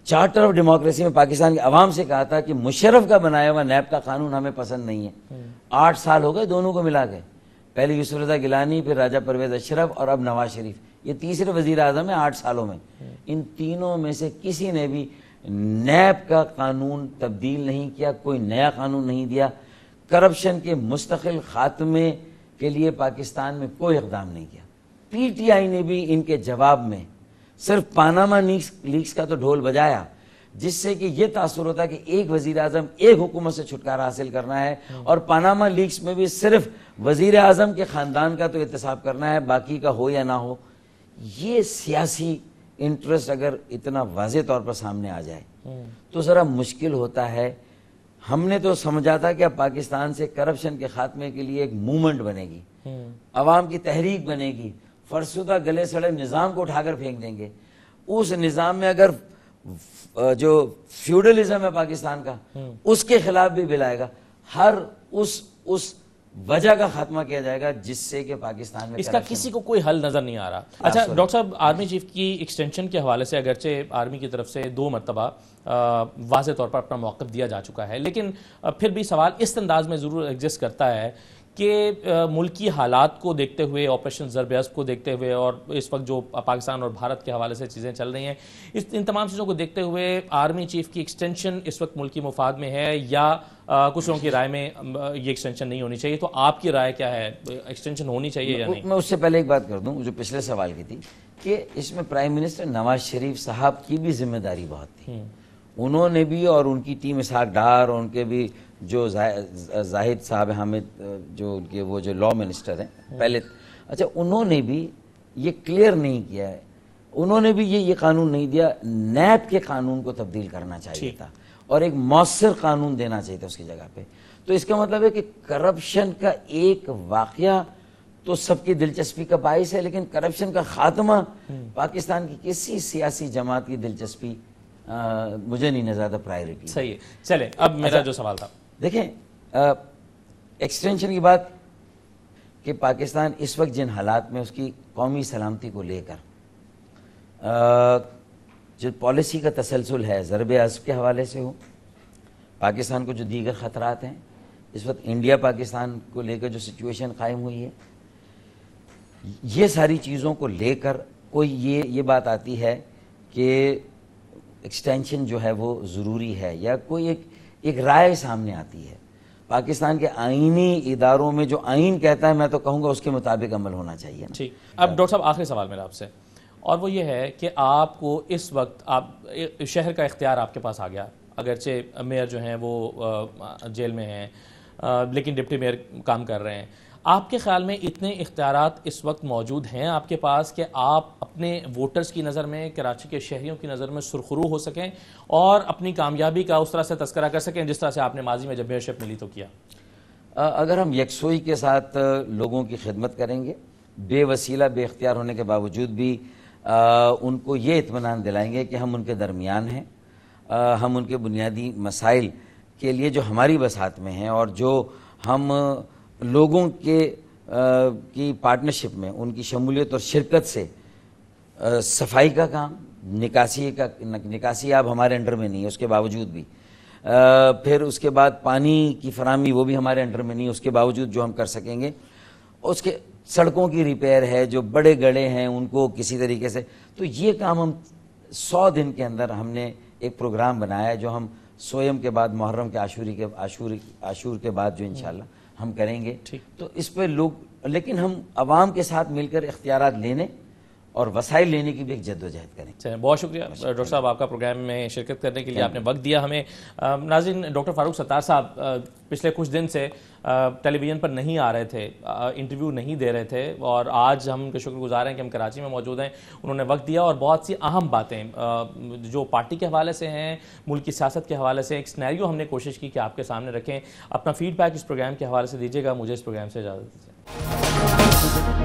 چارٹر آف ڈیموکریسی میں پاکستان کے عوام سے کہا تھا کہ مشرف کا بنایا ہوا نیب کا قانون ہمیں پسند نہیں ہے۔ آٹھ سال ہو گئے دونوں کو ملا گئے پہلے یوسف رضا گیلانی، پھر راجہ پرویز اشرف اور اب نواز شریف۔ یہ تیسرے وزیر اعظم ہیں آٹھ سالوں میں۔ ان تینوں میں سے کسی نے بھی نیب کا قانون تبدیل نہیں کیا، کوئی نیا قانون نہیں دیا۔ کرپشن کے مستقل خاتمے کے لیے پاکستان میں کوئی اقدام نہیں کیا۔ پی ٹی آئی نے بھی ان کے جواب میں صرف پاناما لیکس کا تو ڈھول بجایا۔ جس سے کہ یہ تاثر ہوتا ہے کہ ایک وزیر اعظم ایک حکومت سے چھٹکارا حاصل کرنا ہے اور پاناما لیکس میں بھی صرف وزیر اعظم کے خاندان کا تو احتساب کرنا ہے، باقی کا ہو یا نہ ہو، یہ سیاسی انٹرسٹ اگر اتنا واضح طور پر سامنے آ جائے تو ذرا مشکل ہوتا ہے۔ ہم نے تو سمجھا تھا کہ اب پاکستان سے کرپشن کے خاتمے کے لیے ایک مومنٹ بنے گی، عوام کی تحریک بنے گی، فرسودہ گلے سڑے نظام کو اٹھا کر پھینک دیں گے۔ اس نظام میں اگر جو فیوڈلزم ہے پاکستان کا اس کے خلاف بھی بل آئے گا۔ ہر اس اس وجہ کا خاتمہ کیا جائے گا جس سے کہ پاکستان میں اس کا کسی کو کوئی حل نظر نہیں آ رہا۔ اچھا ڈاکٹر صاحب آرمی چیف کی ایکسٹینشن کے حوالے سے اگرچہ آرمی کی طرف سے دو مرتبہ واضح طور پر اپنا موقف دیا جا چکا ہے لیکن پھر بھی سوال اس انداز میں ضرور ایگزسٹ کرتا ہے کہ ملکی حالات کو دیکھتے ہوئے آپریشن ضرب کو دیکھتے ہوئے اور اس وقت جو پاکستان اور بھارت کے حوالے سے چیزیں چل رہی ہیں اس ان تمام چیزوں کو دیکھتے ہوئے آرمی چیف کی ایکسٹینشن اس وقت ملکی مفاد میں ہے یا کچھ لوگوں کی رائے میں یہ ایکسٹینشن نہیں ہونی چاہیے تو آپ کی رائے کیا ہے؟ ایکسٹینشن ہونی چاہیے یا نہیں؟ میں اس سے پہلے ایک بات کر دوں جو پچھلے سوال کی تھی کہ اس میں پرائم منسٹر نواز شریف صاحب کی بھی ذمہ داری بہت تھی۔ انہوں نے بھی اور ان کی ٹیم اسحاق ڈار اور ان کے بھی جو زاہد صاحب حامد جو ان کے وہ جو لا منسٹر ہیں پہلے اچھا انہوں نے بھی یہ کلیئر نہیں کیا ہے۔ انہوں نے بھی یہ یہ قانون نہیں دیا۔ نیب کے قانون کو تبدیل کرنا چاہیے تھا اور ایک مؤثر قانون دینا چاہیے تھا اس کی جگہ پہ۔ تو اس کا مطلب ہے کہ کرپشن کا ایک واقعہ تو سب کی دلچسپی کا باعث ہے لیکن کرپشن کا خاتمہ پاکستان کی کسی سیاسی جماعت کی دلچسپی مجھے نہیں زیادہ پرائیورٹی صحیح ہے۔ چلیں اب میرا اچھا، جو سوال تھا۔ دیکھیں ایکسٹینشن کی بات کہ پاکستان اس وقت جن حالات میں اس کی قومی سلامتی کو لے کر جو پالیسی کا تسلسل ہے، ضرب عزب کے حوالے سے ہو، پاکستان کو جو دیگر خطرات ہیں، اس وقت انڈیا پاکستان کو لے کر جو سچویشن قائم ہوئی ہے، یہ ساری چیزوں کو لے کر کوئی یہ یہ بات آتی ہے کہ ایکسٹینشن جو ہے وہ ضروری ہے یا کوئی ایک ایک رائے سامنے آتی ہے۔ پاکستان کے آئینی اداروں میں جو آئین کہتا ہے، میں تو کہوں گا اس کے مطابق عمل ہونا چاہیے ٹھیک۔ اب ڈاکٹر صاحب، آخری سوال میرا آپ سے۔ اور وہ یہ ہے کہ آپ کو اس وقت، آپ، شہر کا اختیار آپ کے پاس آ گیا۔ اگرچہ میئر جو ہیں وہ جیل میں ہیں لیکن ڈپٹی میئر کام کر رہے ہیں۔ آپ کے خیال میں اتنے اختیارات اس وقت موجود ہیں آپ کے پاس کہ آپ اپنے ووٹرز کی نظر میں، کراچی کے شہریوں کی نظر میں سرخرو ہو سکیں اور اپنی کامیابی کا اس طرح سے تذکرہ کر سکیں جس طرح سے آپ نے ماضی میں جب میئرشپ ملی تو کیا۔ اگر ہم یکسوئی کے ساتھ لوگوں کی خدمت کریں گے، بے وسیلہ، بے اختیار ہونے کے باوجود بھی ان کو یہ اطمینان دلائیں گے کہ ہم ان کے درمیان ہیں۔ ہم ان کے بنیادی مسائل کے لیے جو ہماری بسات میں ہیں اور جو ہم لوگوں کے کی پارٹنرشپ میں، ان کی شمولیت اور شرکت سے صفائی کا کام، نکاسی کا، نکاسی اب ہمارے انڈر میں نہیں ہے، اس کے باوجود بھی۔ پھر اس کے بعد پانی کی فراہمی وہ بھی ہمارے انڈر میں نہیں اس کے باوجود جو ہم کر سکیں گے۔ اس کے سڑکوں کی ریپیئر ہے، جو بڑے گڑے ہیں، ان کو کسی طریقے سے۔ تو یہ کام ہم سو دن کے اندر ہم نے ایک پروگرام بنایا ہے، جو ہم سویم کے بعد، محرم کے عاشوری کے عاشور کے بعد جو انشاءاللہ ہم کریں گے۔ تو اس پہ لوگ لیکن ہم عوام کے ساتھ مل کر اختیارات لینے اور وسائل لینے کی بھی ایک جد و جہد کریں۔ چلیں بہت شکریہ، ڈاکٹر صاحب، آپ کا پروگرام میں شرکت کرنے کے لیے آپ نے وقت دیا ہمیں۔ ناظرین، ڈاکٹر فاروق ستار صاحب پچھلے کچھ دن سے ٹیلی ویژن پر نہیں آ رہے تھے انٹرویو نہیں دے رہے تھے اور آج ہم کے شکر گزار ہیں کہ ہم کراچی میں موجود ہیں۔ انہوں نے وقت دیا اور بہت سی اہم باتیں جو پارٹی کے حوالے سے ہیں، ملک کی سیاست کے حوالے سے، ایک سنیریو ہم نے کوشش کی کہ آپ کے سامنے رکھیں۔ اپنا فیڈ بیک اس پروگرام کے حوالے سے دیجیے گا، مجھے اس پروگرام سے اجازت دیجیے۔